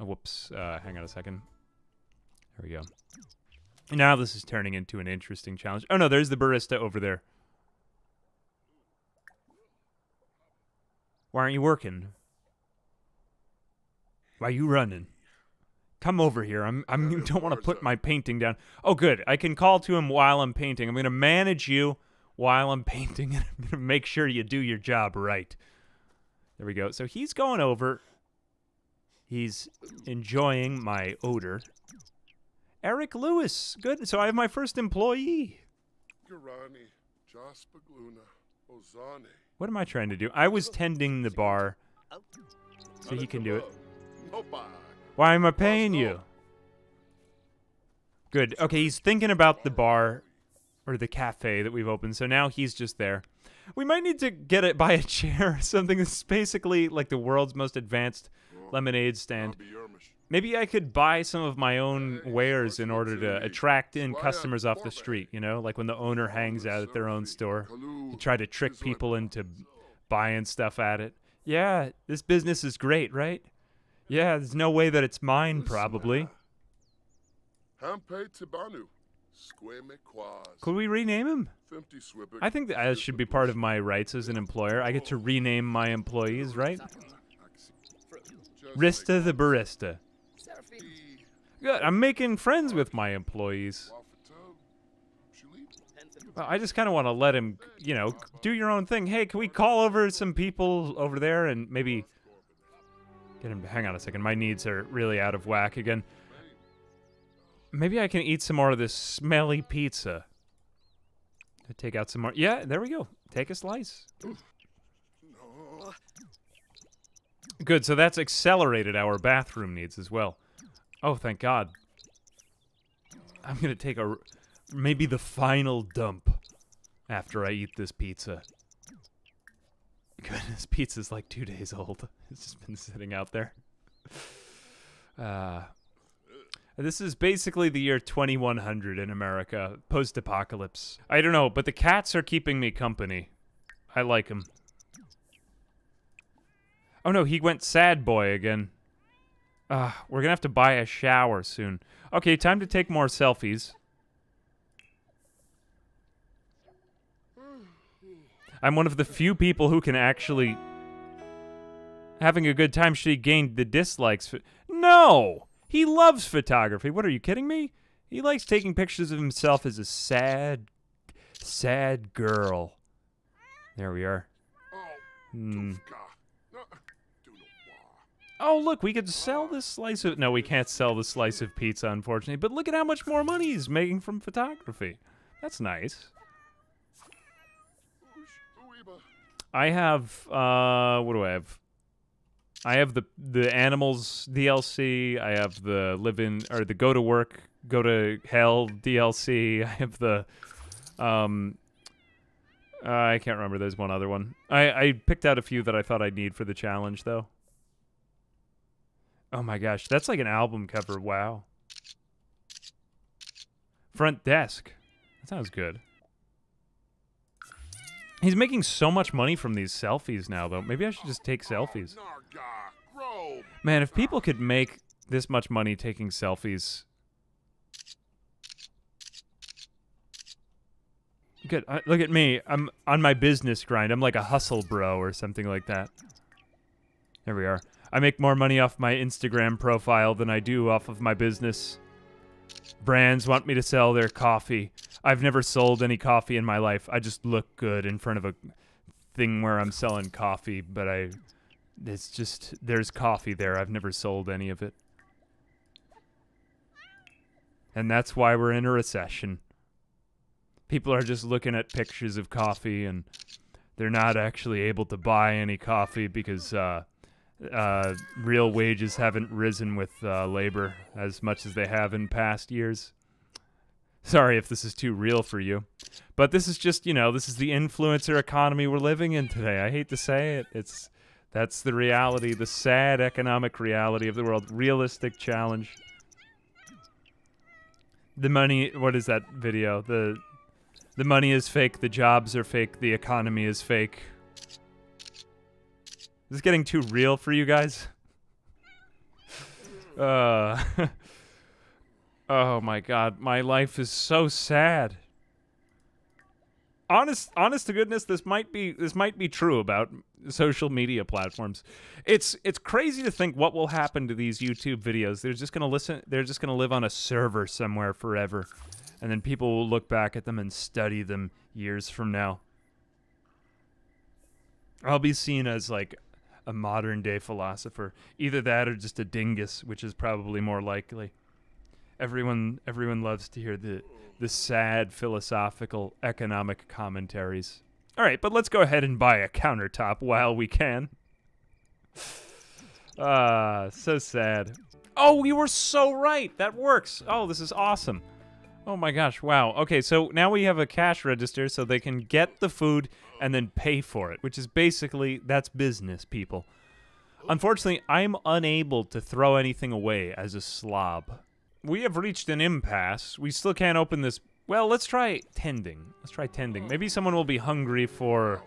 Oh, whoops. Uh, hang on a second. There we go. Now this is turning into an interesting challenge. Oh no, there's the barista over there. Why aren't you working? Why are you running? Come over here. I'm I'm don't want to put my painting down. Oh good. I can call to him while I'm painting. I'm going to manage you while I'm painting and I'm going to make sure you do your job right. There we go. So he's going over. He's enjoying my odor. Eric Lewis. Good. So I have my first employee. Garani, Jasper Ozane. What am I trying to do? I was tending the bar so he can do it. Why am I paying you? Good. Okay, he's thinking about the bar or the cafe that we've opened. So now he's just there. We might need to get it by a chair, something that's basically like the world's most advanced lemonade stand. Maybe I could buy some of my own wares in order to attract in customers off the street, you know, like when the owner hangs out at their own store. You try to trick people into buying stuff at it. Yeah, this business is great, right? Yeah, there's no way that it's mine, probably. Hampe Tibanu. Could we rename him? I think that should be part of my rights as an employer. I get to rename my employees, right? Rista the barista. Good. I'm making friends with my employees. I just kind of want to let him, you know, do your own thing. Hey, can we call over some people over there and maybe get him? Hang on a second. My needs are really out of whack again. Maybe I can eat some more of this smelly pizza. Take out some more. Yeah, there we go. Take a slice. Good. So that's accelerated our bathroom needs as well. Oh, thank God. I'm gonna take a maybe the final dump after I eat this pizza. Goodness, pizza's like two days old. It's just been sitting out there. Uh, this is basically the year 2100 in America, post-apocalypse. I don't know, but the cats are keeping me company. I like them. Oh no, he went sad boy again. Ah, we're gonna have to buy a shower soon. Okay, time to take more selfies. I'm one of the few people who can actually having a good time. Should he gain the dislikes? No, he loves photography. What are you kidding me? He likes taking pictures of himself as a sad, sad girl. There we are. Oh, Hmm. Oh, look, we could sell this slice of. No, we can't sell the slice of pizza, unfortunately. But look at how much more money he's making from photography. That's nice. I have. Uh, what do I have? I have the the animals DLC. I have the live in or the go to work, go to hell DLC. I have the. Um. Uh, I can't remember. There's one other one. I I picked out a few that I thought I'd need for the challenge, though. Oh my gosh, that's like an album cover. Wow. Front desk. That sounds good. He's making so much money from these selfies now, though. Maybe I should just take selfies. Man, if people could make this much money taking selfies. Good. Uh, look at me. I'm on my business grind. I'm like a hustle bro or something like that. There we are. I make more money off my Instagram profile than I do off of my business. Brands want me to sell their coffee. I've never sold any coffee in my life. I just look good in front of a thing where I'm selling coffee, but I it's just there's coffee there. I've never sold any of it. And that's why we're in a recession. People are just looking at pictures of coffee and they're not actually able to buy any coffee because uh, uh, real wages haven't risen with uh, labor as much as they have in past years. Sorry if this is too real for you, but this is just, you know, this is the influencer economy we're living in today. I hate to say it. It's that's the reality, the sad economic reality of the world. Realistic challenge. The money, what is that video? The the money is fake, the jobs are fake, the economy is fake. Is this getting too real for you guys? Uh Oh my god, my life is so sad. Honest honest to goodness, this might be this might be true about social media platforms. It's it's crazy to think what will happen to these YouTube videos. They're just going to listen they're just going to live on a server somewhere forever. And then people will look back at them and study them years from now. I'll be seen as like a modern day philosopher. Either that or just a dingus, which is probably more likely. Everyone everyone loves to hear the the sad philosophical economic commentaries. All right, but let's go ahead and buy a countertop while we can. Ah, uh, so sad. Oh, we were so right. That works. Oh, this is awesome. Oh my gosh, wow. Okay, so now we have a cash register so they can get the food and then pay for it, which is basically that's business, people. Unfortunately, I'm unable to throw anything away as a slob. We have reached an impasse. We still can't open this well, let's try tending. Let's try tending. Maybe someone will be hungry for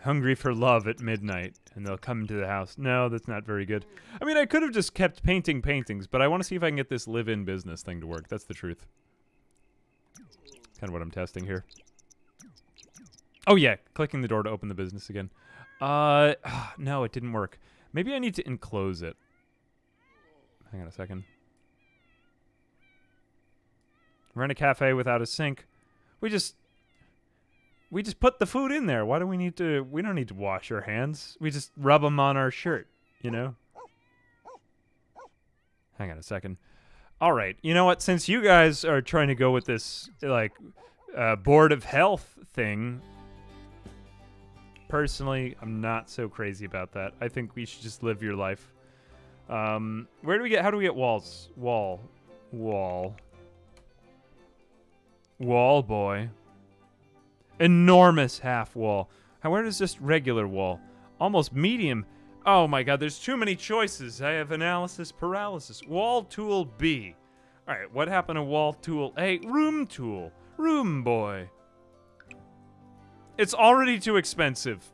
hungry for love at midnight and they'll come to the house. No, that's not very good. I mean, I could have just kept painting paintings, but I want to see if I can get this live-in business thing to work. That's the truth. Kind of what I'm testing here. Oh yeah, clicking the door to open the business again. Uh, no, it didn't work. Maybe I need to enclose it. Hang on a second. We're a cafe without a sink. We just we just put the food in there. Why do we need to? We don't need to wash our hands. We just rub them on our shirt. You know. Hang on a second. All right. You know what? Since you guys are trying to go with this like uh, board of health thing, personally, I'm not so crazy about that. I think we should just live your life. Um, where do we get? How do we get walls? Wall, wall. Wall boy. Enormous half wall. how Where is this regular wall? Almost medium. Oh my god, there's too many choices. I have analysis paralysis. Wall tool B. Alright, what happened to wall tool A? Room tool. Room boy. It's already too expensive.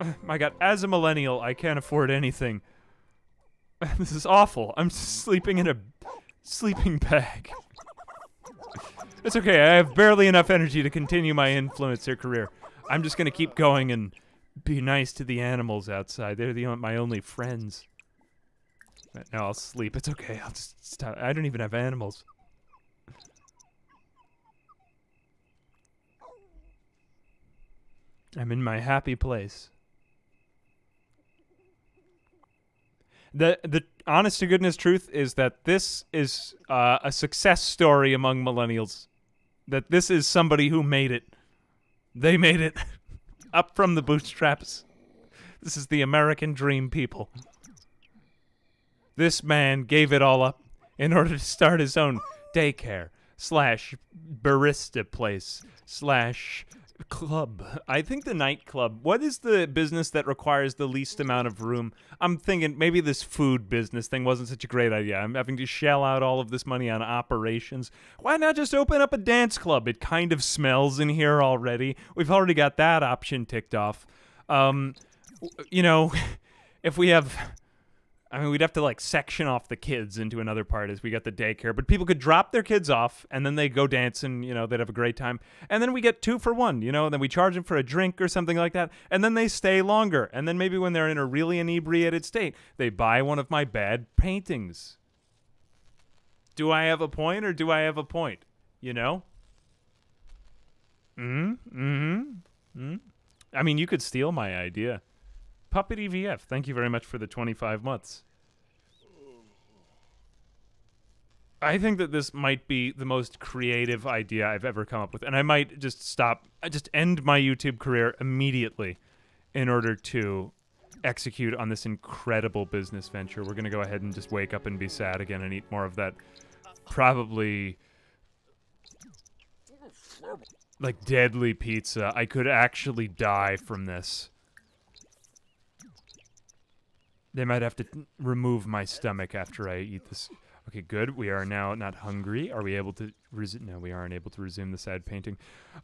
my god, as a millennial, I can't afford anything. this is awful. I'm sleeping in a sleeping bag. It's okay. I have barely enough energy to continue my influencer career. I'm just gonna keep going and be nice to the animals outside. They're the my only friends. Now I'll sleep. It's okay. I'll just stop. I don't even have animals. I'm in my happy place. The the honest to goodness truth is that this is uh, a success story among millennials that this is somebody who made it. They made it up from the bootstraps. This is the American dream, people. This man gave it all up in order to start his own daycare slash barista place slash club. I think the nightclub. What is the business that requires the least amount of room? I'm thinking maybe this food business thing wasn't such a great idea. I'm having to shell out all of this money on operations. Why not just open up a dance club? It kind of smells in here already. We've already got that option ticked off. Um, you know, if we have I mean, we'd have to like section off the kids into another part as we got the daycare, but people could drop their kids off and then they go dance and, you know, they'd have a great time. And then we get two for one, you know, and then we charge them for a drink or something like that. And then they stay longer. And then maybe when they're in a really inebriated state, they buy one of my bad paintings. Do I have a point or do I have a point? You know? Mm hmm. Mm hmm. Mm. I mean, you could steal my idea. Puppet EVF, thank you very much for the 25 months. I think that this might be the most creative idea I've ever come up with, and I might just stop, I just end my YouTube career immediately in order to execute on this incredible business venture. We're going to go ahead and just wake up and be sad again and eat more of that probably like deadly pizza. I could actually die from this. They might have to remove my stomach after I eat this. Okay, good. We are now not hungry. Are we able to resume? No, we aren't able to resume the sad painting.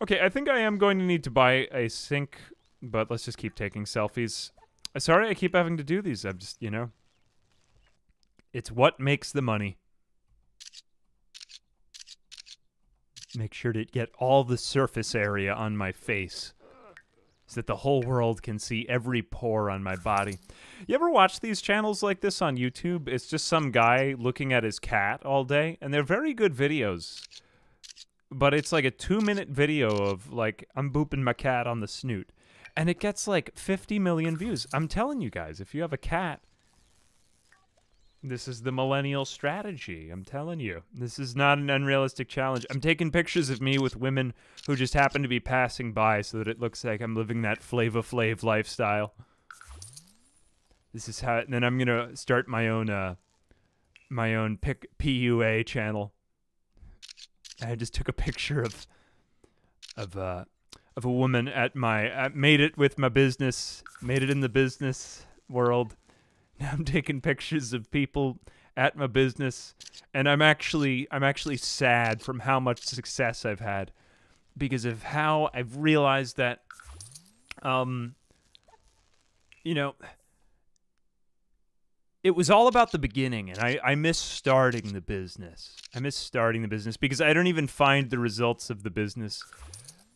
Okay, I think I am going to need to buy a sink, but let's just keep taking selfies. Sorry, I keep having to do these. I'm just, you know, it's what makes the money. Make sure to get all the surface area on my face so that the whole world can see every pore on my body. You ever watch these channels like this on YouTube? It's just some guy looking at his cat all day, and they're very good videos. But it's like a two minute video of, like, I'm booping my cat on the snoot. And it gets like 50 million views. I'm telling you guys, if you have a cat, this is the millennial strategy. I'm telling you. This is not an unrealistic challenge. I'm taking pictures of me with women who just happen to be passing by so that it looks like I'm living that Flava Flav lifestyle. This is how and then I'm going to start my own uh my own pic, PUA channel. I just took a picture of of uh of a woman at my I made it with my business, made it in the business world. I'm taking pictures of people at my business and I'm actually I'm actually sad from how much success I've had because of how I've realized that um you know it was all about the beginning and I, I miss starting the business. I miss starting the business because I don't even find the results of the business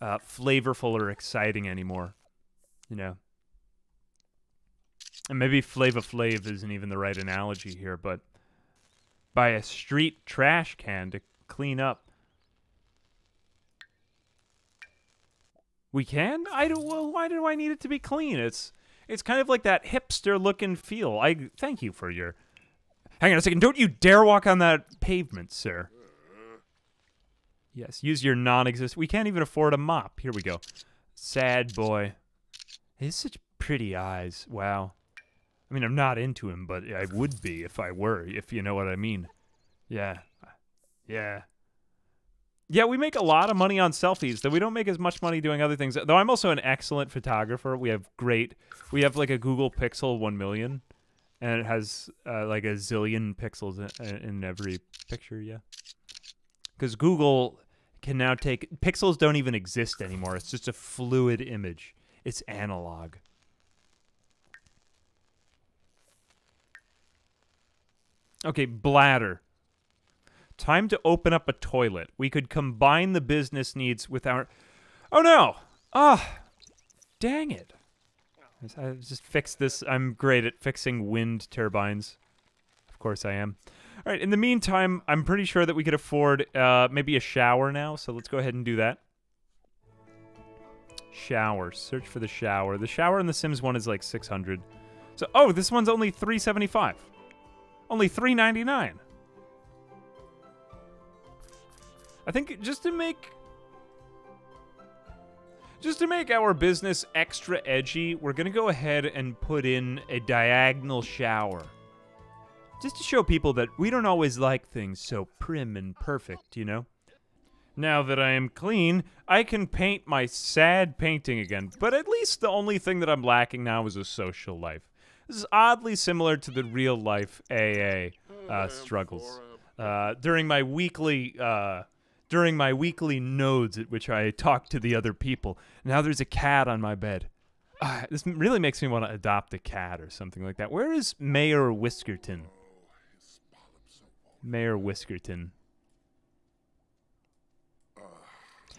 uh, flavorful or exciting anymore. You know. And maybe Flava Flav isn't even the right analogy here, but buy a street trash can to clean up. We can? I don't well, why do I need it to be clean? It's it's kind of like that hipster look and feel. I thank you for your Hang on a second. Don't you dare walk on that pavement, sir. Yes, use your non-exist. We can't even afford a mop. Here we go. Sad boy. He has such pretty eyes. Wow. I mean, I'm not into him, but I would be if I were, if you know what I mean. Yeah. Yeah. Yeah, we make a lot of money on selfies, though we don't make as much money doing other things. Though I'm also an excellent photographer. We have great, we have like a Google Pixel 1 million, and it has uh, like a zillion pixels in, in every picture, yeah. Because Google can now take, pixels don't even exist anymore. It's just a fluid image, it's analog. Okay, bladder. Time to open up a toilet. We could combine the business needs with our. Oh no! Ah, dang it! I just fixed this. I'm great at fixing wind turbines. Of course I am. All right. In the meantime, I'm pretty sure that we could afford uh, maybe a shower now. So let's go ahead and do that. Shower. Search for the shower. The shower in the Sims one is like 600. So oh, this one's only 375. Only 399. I think just to make just to make our business extra edgy, we're going to go ahead and put in a diagonal shower. Just to show people that we don't always like things so prim and perfect, you know? Now that I am clean, I can paint my sad painting again, but at least the only thing that I'm lacking now is a social life. This is oddly similar to the real life AA uh, struggles. Uh, during my weekly uh, during my weekly nodes at which I talk to the other people. Now there's a cat on my bed. Uh, this really makes me want to adopt a cat or something like that. Where is Mayor Whiskerton? Mayor Whiskerton.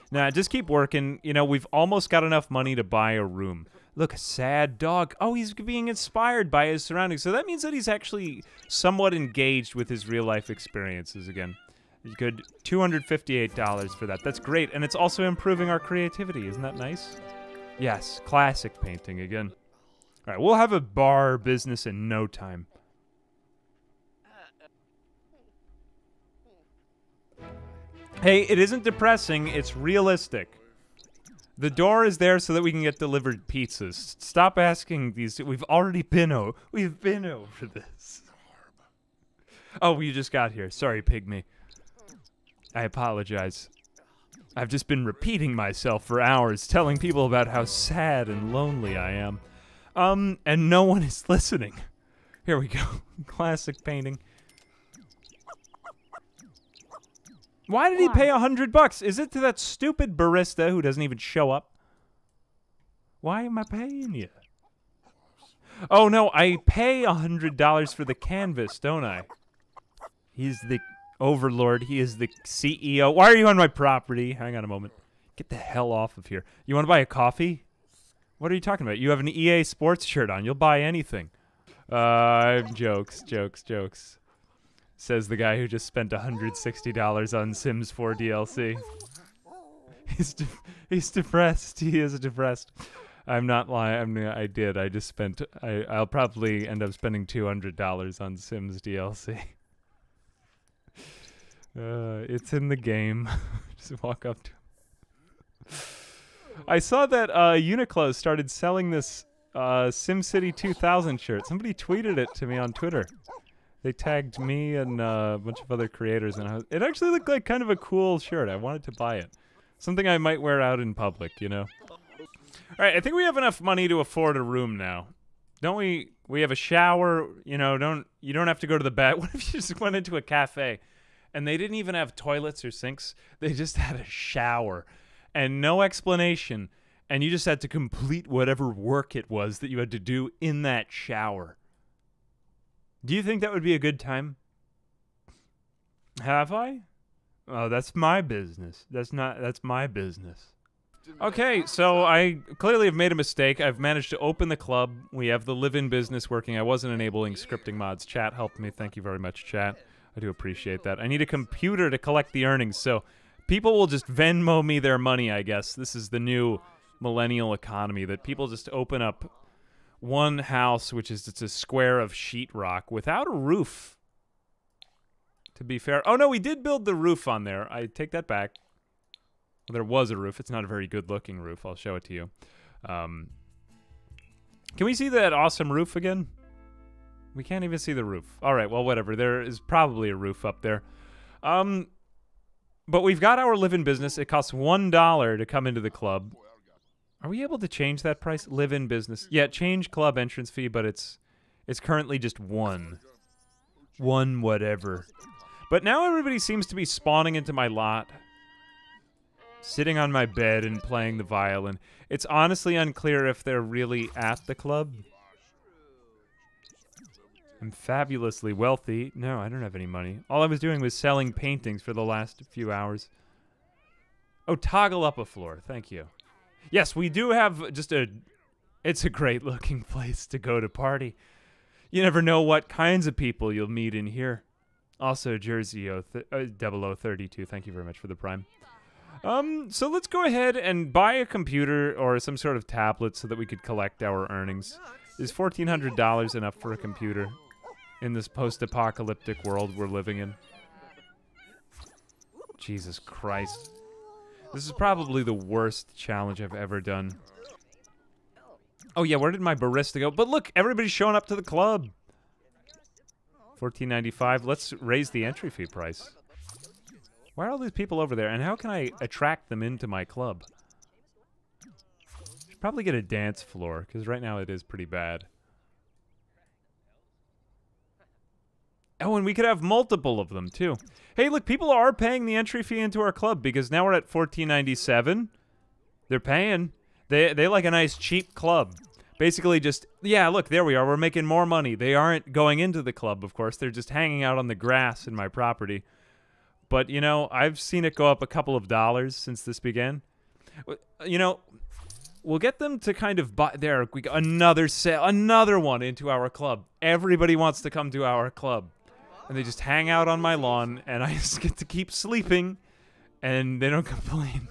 Nah, just keep working. You know, we've almost got enough money to buy a room. Look, a sad dog. Oh, he's being inspired by his surroundings. So that means that he's actually somewhat engaged with his real life experiences again. Good $258 for that. That's great. And it's also improving our creativity. Isn't that nice? Yes, classic painting again. All right, we'll have a bar business in no time. Hey, it isn't depressing, it's realistic. The door is there so that we can get delivered pizzas. Stop asking these. We've already been o- we've been over this. Oh, you just got here. Sorry, pygmy. I apologize. I've just been repeating myself for hours, telling people about how sad and lonely I am. Um, and no one is listening. Here we go. Classic painting. Why did he pay a hundred bucks? Is it to that stupid barista who doesn't even show up? Why am I paying you? Oh no, I pay a hundred dollars for the canvas, don't I? He's the overlord. He is the CEO. Why are you on my property? Hang on a moment. Get the hell off of here. You want to buy a coffee? What are you talking about? You have an EA Sports shirt on. You'll buy anything. Uh, jokes, jokes, jokes. Says the guy who just spent $160 on Sims 4 DLC. He's de- he's depressed. He is depressed. I'm not lying. I'm, I did. I just spent. I, I'll probably end up spending $200 on Sims DLC. Uh, it's in the game. just walk up to. I saw that uh, Uniqlo started selling this uh, SimCity 2000 shirt. Somebody tweeted it to me on Twitter. They tagged me and uh, a bunch of other creators, and I was, it actually looked like kind of a cool shirt. I wanted to buy it. Something I might wear out in public, you know. All right, I think we have enough money to afford a room now. Don't we? We have a shower. You know, don't you don't have to go to the bed. What if you just went into a cafe, and they didn't even have toilets or sinks? They just had a shower, and no explanation, and you just had to complete whatever work it was that you had to do in that shower. Do you think that would be a good time? Have I? Oh, that's my business. That's not. That's my business. Okay, so I clearly have made a mistake. I've managed to open the club. We have the live-in business working. I wasn't enabling scripting mods. Chat helped me. Thank you very much, chat. I do appreciate that. I need a computer to collect the earnings, so people will just Venmo me their money. I guess this is the new millennial economy that people just open up one house, which is it's a square of sheetrock without a roof. To be fair, oh no, we did build the roof on there. I take that back. There was a roof. It's not a very good-looking roof. I'll show it to you. Um, can we see that awesome roof again? We can't even see the roof. All right, well, whatever. There is probably a roof up there. Um, but we've got our live-in business. It costs one dollar to come into the club. Are we able to change that price? Live in business. Yeah, change club entrance fee, but it's it's currently just one. One whatever. But now everybody seems to be spawning into my lot. Sitting on my bed and playing the violin. It's honestly unclear if they're really at the club. I'm fabulously wealthy. No, I don't have any money. All I was doing was selling paintings for the last few hours. Oh, toggle up a floor. Thank you. Yes, we do have just a. It's a great looking place to go to party. You never know what kinds of people you'll meet in here. Also, Jersey o th- uh, 0032. Thank you very much for the prime. Um, so let's go ahead and buy a computer or some sort of tablet so that we could collect our earnings. Is $1,400 enough for a computer in this post apocalyptic world we're living in? Jesus Christ. This is probably the worst challenge I've ever done. Oh yeah, where did my barista go? But look, everybody's showing up to the club. 14.95. Let's raise the entry fee price. Why are all these people over there? And how can I attract them into my club? Should probably get a dance floor because right now it is pretty bad. Oh, and we could have multiple of them too. Hey, look, people are paying the entry fee into our club because now we're at 14.97. They're paying. They they like a nice cheap club. Basically, just yeah. Look, there we are. We're making more money. They aren't going into the club, of course. They're just hanging out on the grass in my property. But you know, I've seen it go up a couple of dollars since this began. You know, we'll get them to kind of buy there. We another sale, another one into our club. Everybody wants to come to our club, and they just hang out on my lawn, and I just get to keep sleeping, and they don't complain.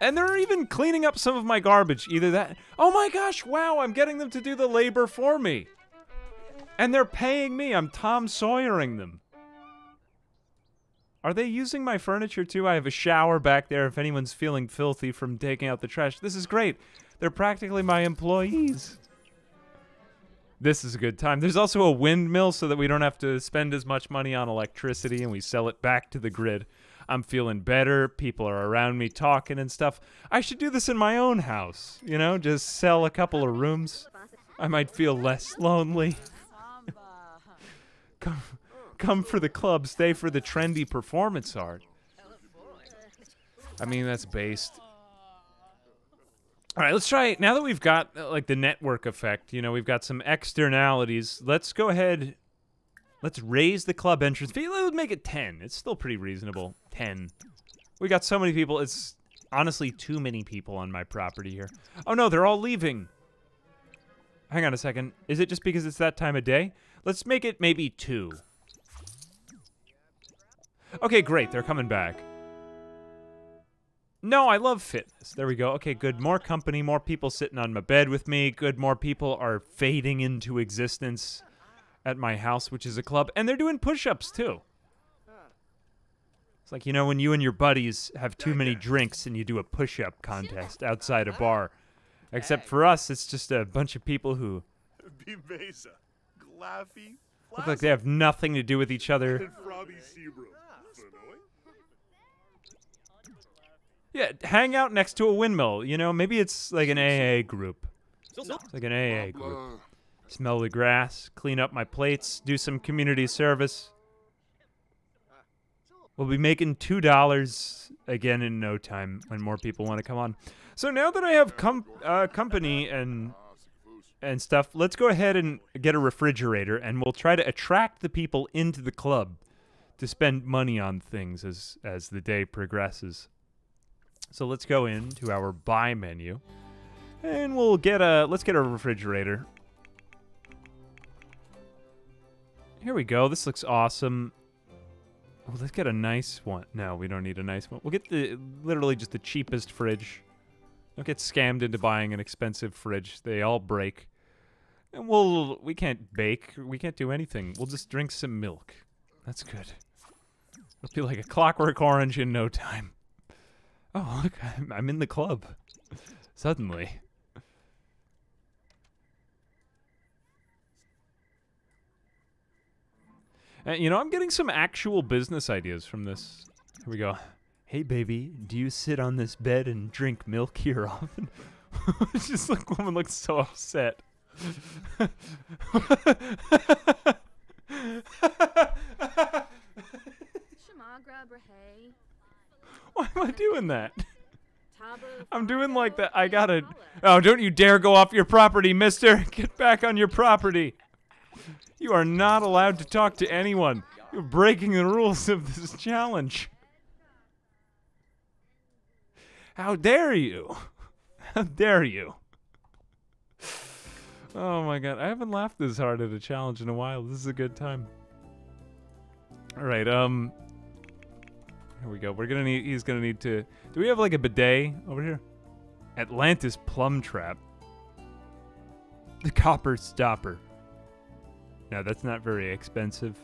And they're even cleaning up some of my garbage. Either that. Oh my gosh! Wow! I'm getting them to do the labor for me, and they're paying me. I'm Tom Sawyering them. Are they using my furniture too? I have a shower back there if anyone's feeling filthy from taking out the trash. This is great. They're practically my employees. This is a good time. There's also a windmill so that we don't have to spend as much money on electricity and we sell it back to the grid. I'm feeling better. People are around me talking and stuff. I should do this in my own house, you know, just sell a couple of rooms. I might feel less lonely. come, come for the club, stay for the trendy performance art. I mean, that's based. All right, let's try. Now that we've got uh, like the network effect, you know, we've got some externalities. Let's go ahead. Let's raise the club entrance fee. Let's make it 10. It's still pretty reasonable. 10. We got so many people. It's honestly too many people on my property here. Oh no, they're all leaving. Hang on a second. Is it just because it's that time of day? Let's make it maybe 2. Okay, great. They're coming back. No, I love fitness. There we go. Okay, good. More company, more people sitting on my bed with me. Good. More people are fading into existence at my house, which is a club. And they're doing push ups too. It's like, you know, when you and your buddies have too many drinks and you do a push up contest outside a bar. Except for us, it's just a bunch of people who look like they have nothing to do with each other. Yeah, hang out next to a windmill. You know, maybe it's like an AA group. It's like an AA group. Smell the grass, clean up my plates, do some community service. We'll be making two dollars again in no time when more people want to come on. So now that I have com- uh, company and and stuff, let's go ahead and get a refrigerator, and we'll try to attract the people into the club to spend money on things as as the day progresses. So let's go into our buy menu, and we'll get a let's get a refrigerator. Here we go. This looks awesome. Oh, let's get a nice one. No, we don't need a nice one. We'll get the literally just the cheapest fridge. Don't get scammed into buying an expensive fridge. They all break. And we'll we can't bake. We can't do anything. We'll just drink some milk. That's good. It'll be like a clockwork orange in no time. Oh, look, I'm, in the club. Suddenly. Uh, you know, I'm getting some actual business ideas from this. Here we go. Hey, baby, do you sit on this bed and drink milk here often? just like woman looks so upset. Shamagra Why am I doing that? I'm doing like that. I gotta. Oh, don't you dare go off your property, mister! Get back on your property! You are not allowed to talk to anyone. You're breaking the rules of this challenge. How dare you? How dare you? Oh my god, I haven't laughed this hard at a challenge in a while. This is a good time. All right, um here we go. We're gonna need. He's gonna need to. Do we have like a bidet over here? Atlantis plum trap. The copper stopper. No, that's not very expensive.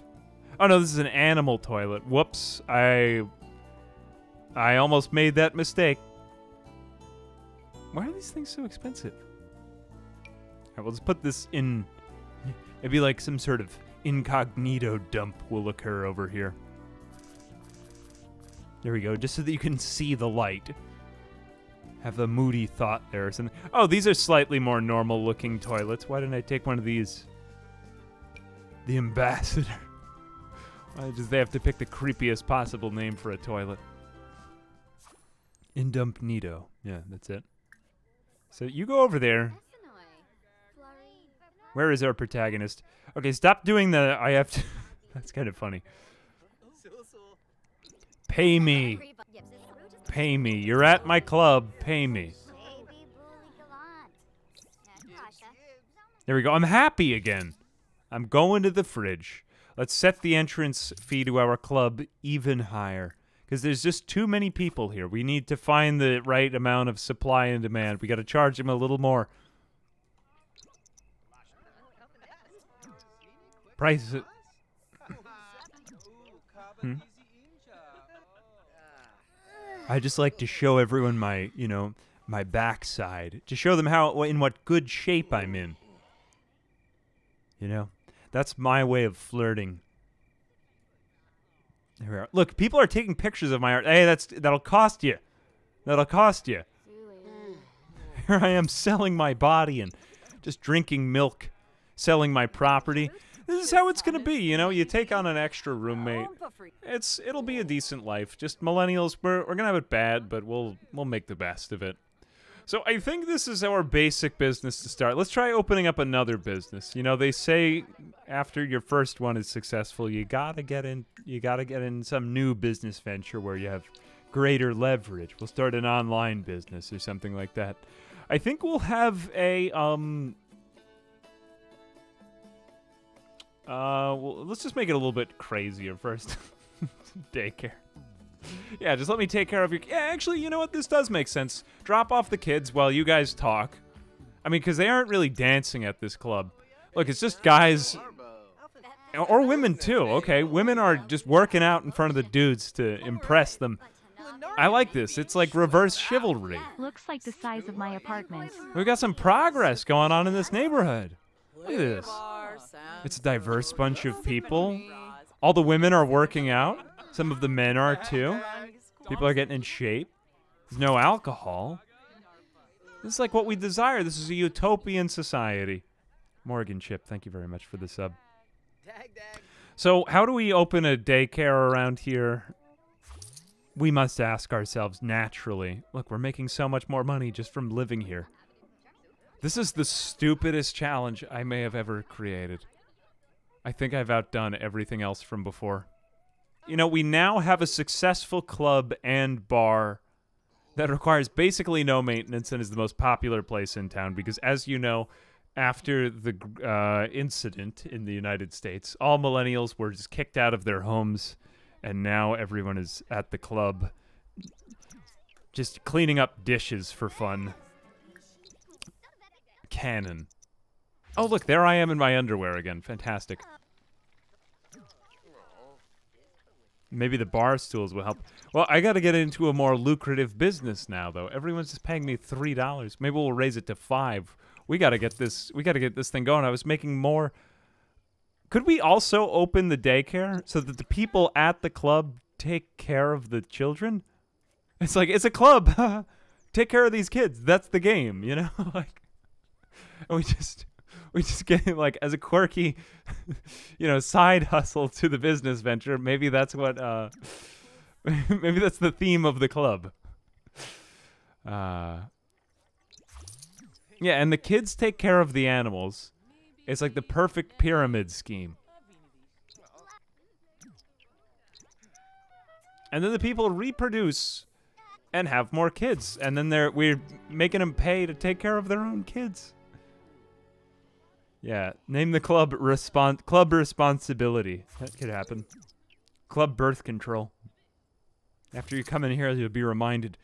Oh no, this is an animal toilet. Whoops. I. I almost made that mistake. Why are these things so expensive? Alright, we'll just put this in. Maybe like some sort of incognito dump will occur over here. There we go, just so that you can see the light. Have a moody thought there or something. Oh, these are slightly more normal looking toilets. Why didn't I take one of these? The ambassador. Why does they have to pick the creepiest possible name for a toilet? Indumpnito. Yeah, that's it. So you go over there. Where is our protagonist? Okay, stop doing the I have to. That's kind of funny. Pay me. Pay me. You're at my club. Pay me. There we go. I'm happy again. I'm going to the fridge. Let's set the entrance fee to our club even higher. Because there's just too many people here. We need to find the right amount of supply and demand. We got to charge them a little more. Price. Hmm? I just like to show everyone my, you know, my backside. To show them how, in what good shape I'm in. You know? That's my way of flirting. There we are. Look, people are taking pictures of my art. Hey, that's that'll cost you. That'll cost you. Here I am selling my body and just drinking milk, selling my property. This is how it's gonna be, you know. You take on an extra roommate. It's it'll be a decent life. Just millennials, we're we're gonna have it bad, but we'll we'll make the best of it. So I think this is our basic business to start. Let's try opening up another business. You know, they say after your first one is successful, you gotta get in. You gotta get in some new business venture where you have greater leverage. We'll start an online business or something like that. I think we'll have a um. Uh, well, let's just make it a little bit crazier first. Daycare. Yeah, just let me take care of your. Yeah, actually, you know what? This does make sense. Drop off the kids while you guys talk. I mean, because they aren't really dancing at this club. Look, it's just guys. Or women, too. Okay, women are just working out in front of the dudes to impress them. I like this. It's like reverse chivalry. Looks like the size of my apartment. We've got some progress going on in this neighborhood. Look at this. It's a diverse bunch of people. All the women are working out. Some of the men are too. People are getting in shape. There's no alcohol. This is like what we desire. This is a utopian society. Morgan Chip, thank you very much for the sub. So, how do we open a daycare around here? We must ask ourselves naturally. Look, we're making so much more money just from living here. This is the stupidest challenge I may have ever created. I think I've outdone everything else from before. You know, we now have a successful club and bar that requires basically no maintenance and is the most popular place in town because, as you know, after the uh, incident in the United States, all millennials were just kicked out of their homes, and now everyone is at the club just cleaning up dishes for fun. Canon. Oh, look, there I am in my underwear again. Fantastic. Maybe the bar stools will help. Well, I got to get into a more lucrative business now, though. Everyone's just paying me three dollars. Maybe we'll raise it to five. We got to get this. We got to get this thing going. I was making more. Could we also open the daycare so that the people at the club take care of the children? It's like it's a club. take care of these kids. That's the game, you know. like, we just we just get it like as a quirky, you know, side hustle to the business venture. Maybe that's what. Uh, maybe that's the theme of the club. Uh, yeah, and the kids take care of the animals. It's like the perfect pyramid scheme. And then the people reproduce and have more kids, and then they're we're making them pay to take care of their own kids. Yeah, name the club respon club responsibility. That could happen. Club birth control. After you come in here, you'll be reminded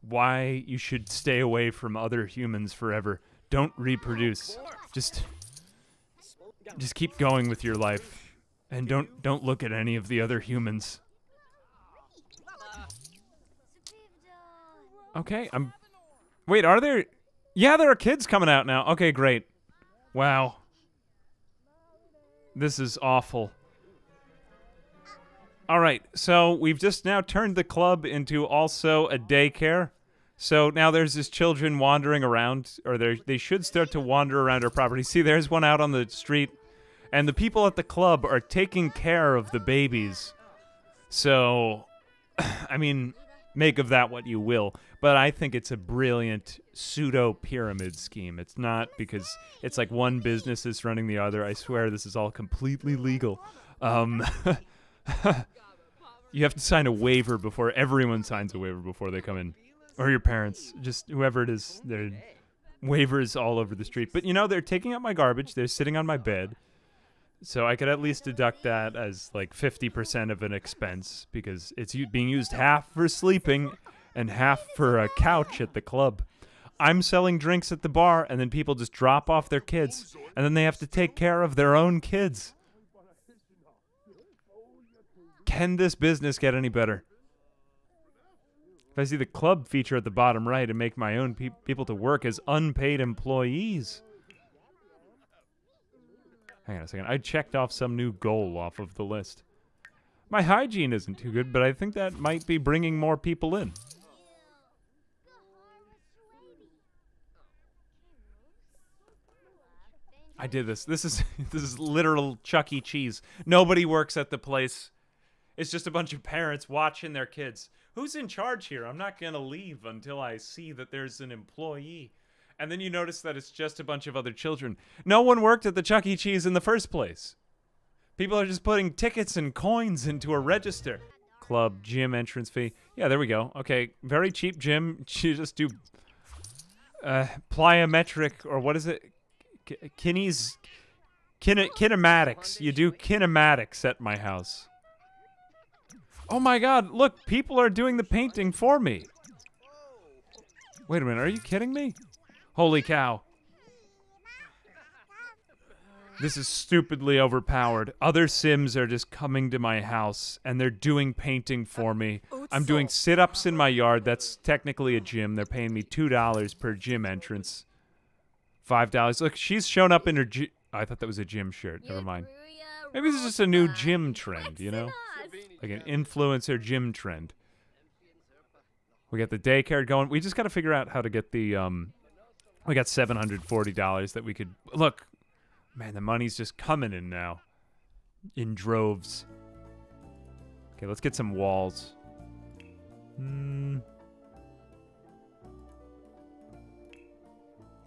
why you should stay away from other humans forever. Don't reproduce. Just just keep going with your life and don't don't look at any of the other humans. Okay, I'm Wait, are there Yeah, there are kids coming out now. Okay, great. Wow. This is awful. All right, so we've just now turned the club into also a daycare. So now there's this children wandering around, or they should start to wander around our property. See, there's one out on the street, and the people at the club are taking care of the babies. So, I mean, make of that what you will. But I think it's a brilliant pseudo pyramid scheme. It's not because it's like one business is running the other. I swear this is all completely legal. Um, you have to sign a waiver before everyone signs a waiver before they come in, or your parents, just whoever it is. They're waivers all over the street. But you know, they're taking out my garbage. They're sitting on my bed. So I could at least deduct that as like 50% of an expense because it's being used half for sleeping and half for a couch at the club. I'm selling drinks at the bar and then people just drop off their kids and then they have to take care of their own kids. Can this business get any better? If I see the club feature at the bottom right and make my own pe- people to work as unpaid employees. Hang on a second. I checked off some new goal off of the list. My hygiene isn't too good, but I think that might be bringing more people in. I did this. This is this is literal Chuck E. Cheese. Nobody works at the place. It's just a bunch of parents watching their kids. Who's in charge here? I'm not gonna leave until I see that there's an employee. And then you notice that it's just a bunch of other children. No one worked at the Chuck E. Cheese in the first place. People are just putting tickets and coins into a register. Club, gym entrance fee. Yeah, there we go. Okay, very cheap gym. You just do uh, plyometric, or what is it? K-. Kine- kinematics. You do kinematics at my house. Oh my god, look, people are doing the painting for me. Wait a minute, are you kidding me? Holy cow. This is stupidly overpowered. Other Sims are just coming to my house and they're doing painting for me. I'm doing sit ups in my yard. That's technically a gym. They're paying me $2 per gym entrance. $5. Look, she's shown up in her gy- I thought that was a gym shirt. Never mind. Maybe this is just a new gym trend, you know? Like an influencer gym trend. We got the daycare going. We just got to figure out how to get the um we got $740 that we could look. Man, the money's just coming in now in droves. Okay, let's get some walls. Hmm.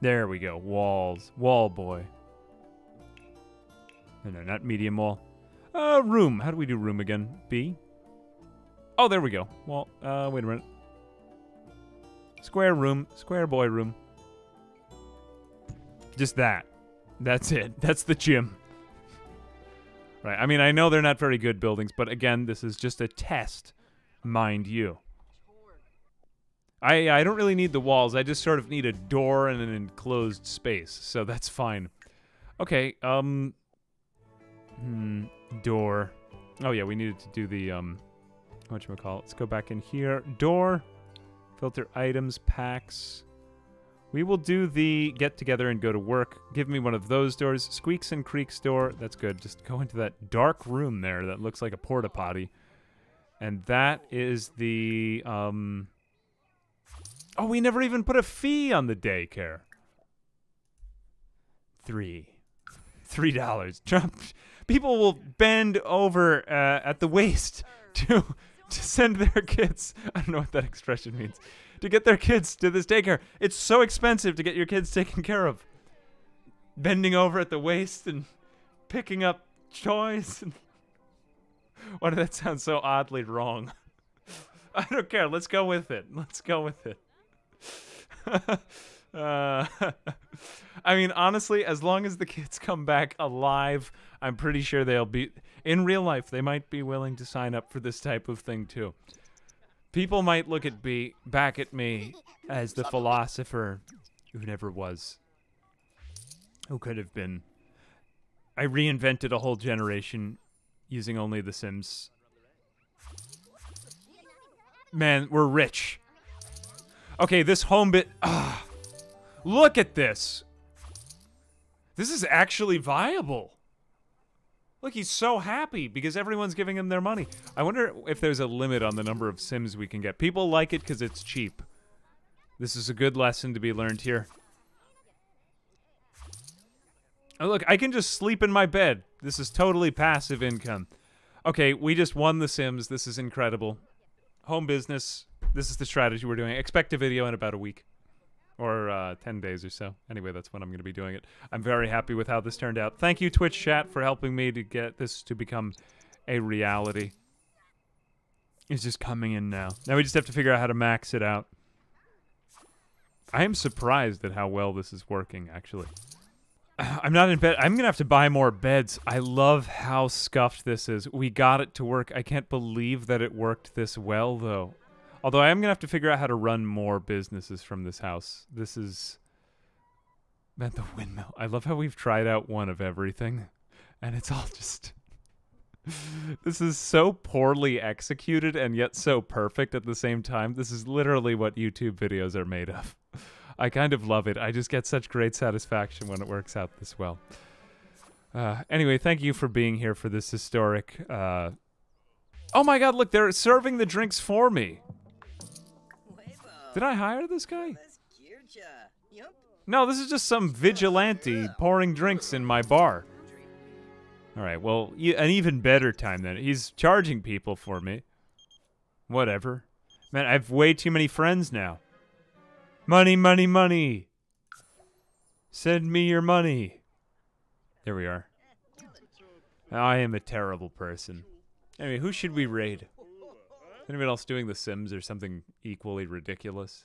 There we go. Walls. Wall boy. No, no, not medium wall. Uh, room. How do we do room again? B? Oh, there we go. Well, uh, wait a minute. Square room. Square boy room. Just that. That's it. That's the gym. Right. I mean, I know they're not very good buildings, but again, this is just a test, mind you. I I don't really need the walls. I just sort of need a door and an enclosed space. So that's fine. Okay, um hmm, door. Oh yeah, we needed to do the um whatchamacallit. Let's go back in here. Door. Filter items, packs. We will do the get together and go to work. Give me one of those doors. Squeaks and Creaks door. That's good. Just go into that dark room there that looks like a porta potty. And that is the um Oh, we never even put a fee on the daycare. Three. Three dollars. Trump people will bend over uh, at the waist to to send their kids. I don't know what that expression means. To get their kids to this daycare. It's so expensive to get your kids taken care of. Bending over at the waist and picking up toys. And Why did that sound so oddly wrong? I don't care. Let's go with it. Let's go with it. uh, I mean, honestly, as long as the kids come back alive, I'm pretty sure they'll be in real life. They might be willing to sign up for this type of thing too. People might look at me back at me as the philosopher who never was, who could have been. I reinvented a whole generation using only The Sims. Man, we're rich. Okay, this home bit. Ah, look at this. This is actually viable. Look, he's so happy because everyone's giving him their money. I wonder if there's a limit on the number of Sims we can get. People like it because it's cheap. This is a good lesson to be learned here. Oh, look, I can just sleep in my bed. This is totally passive income. Okay, we just won The Sims. This is incredible. Home business. This is the strategy we're doing. Expect a video in about a week or uh, 10 days or so. Anyway, that's when I'm going to be doing it. I'm very happy with how this turned out. Thank you, Twitch chat, for helping me to get this to become a reality. It's just coming in now. Now we just have to figure out how to max it out. I am surprised at how well this is working, actually. I'm not in bed. I'm going to have to buy more beds. I love how scuffed this is. We got it to work. I can't believe that it worked this well, though. Although I am to have to figure out how to run more businesses from this house. This is. Man, the windmill. I love how we've tried out one of everything, and it's all just. this is so poorly executed and yet so perfect at the same time. This is literally what YouTube videos are made of. I kind of love it. I just get such great satisfaction when it works out this well. Uh, anyway, thank you for being here for this historic. Uh... Oh my god, look, they're serving the drinks for me. Did I hire this guy? No, this is just some vigilante pouring drinks in my bar. All right, well, an even better time then. He's charging people for me. Whatever. Man, I have way too many friends now. Money, money, money. Send me your money. There we are. I am a terrible person. Anyway, who should we raid? Anyone else doing The Sims or something equally ridiculous?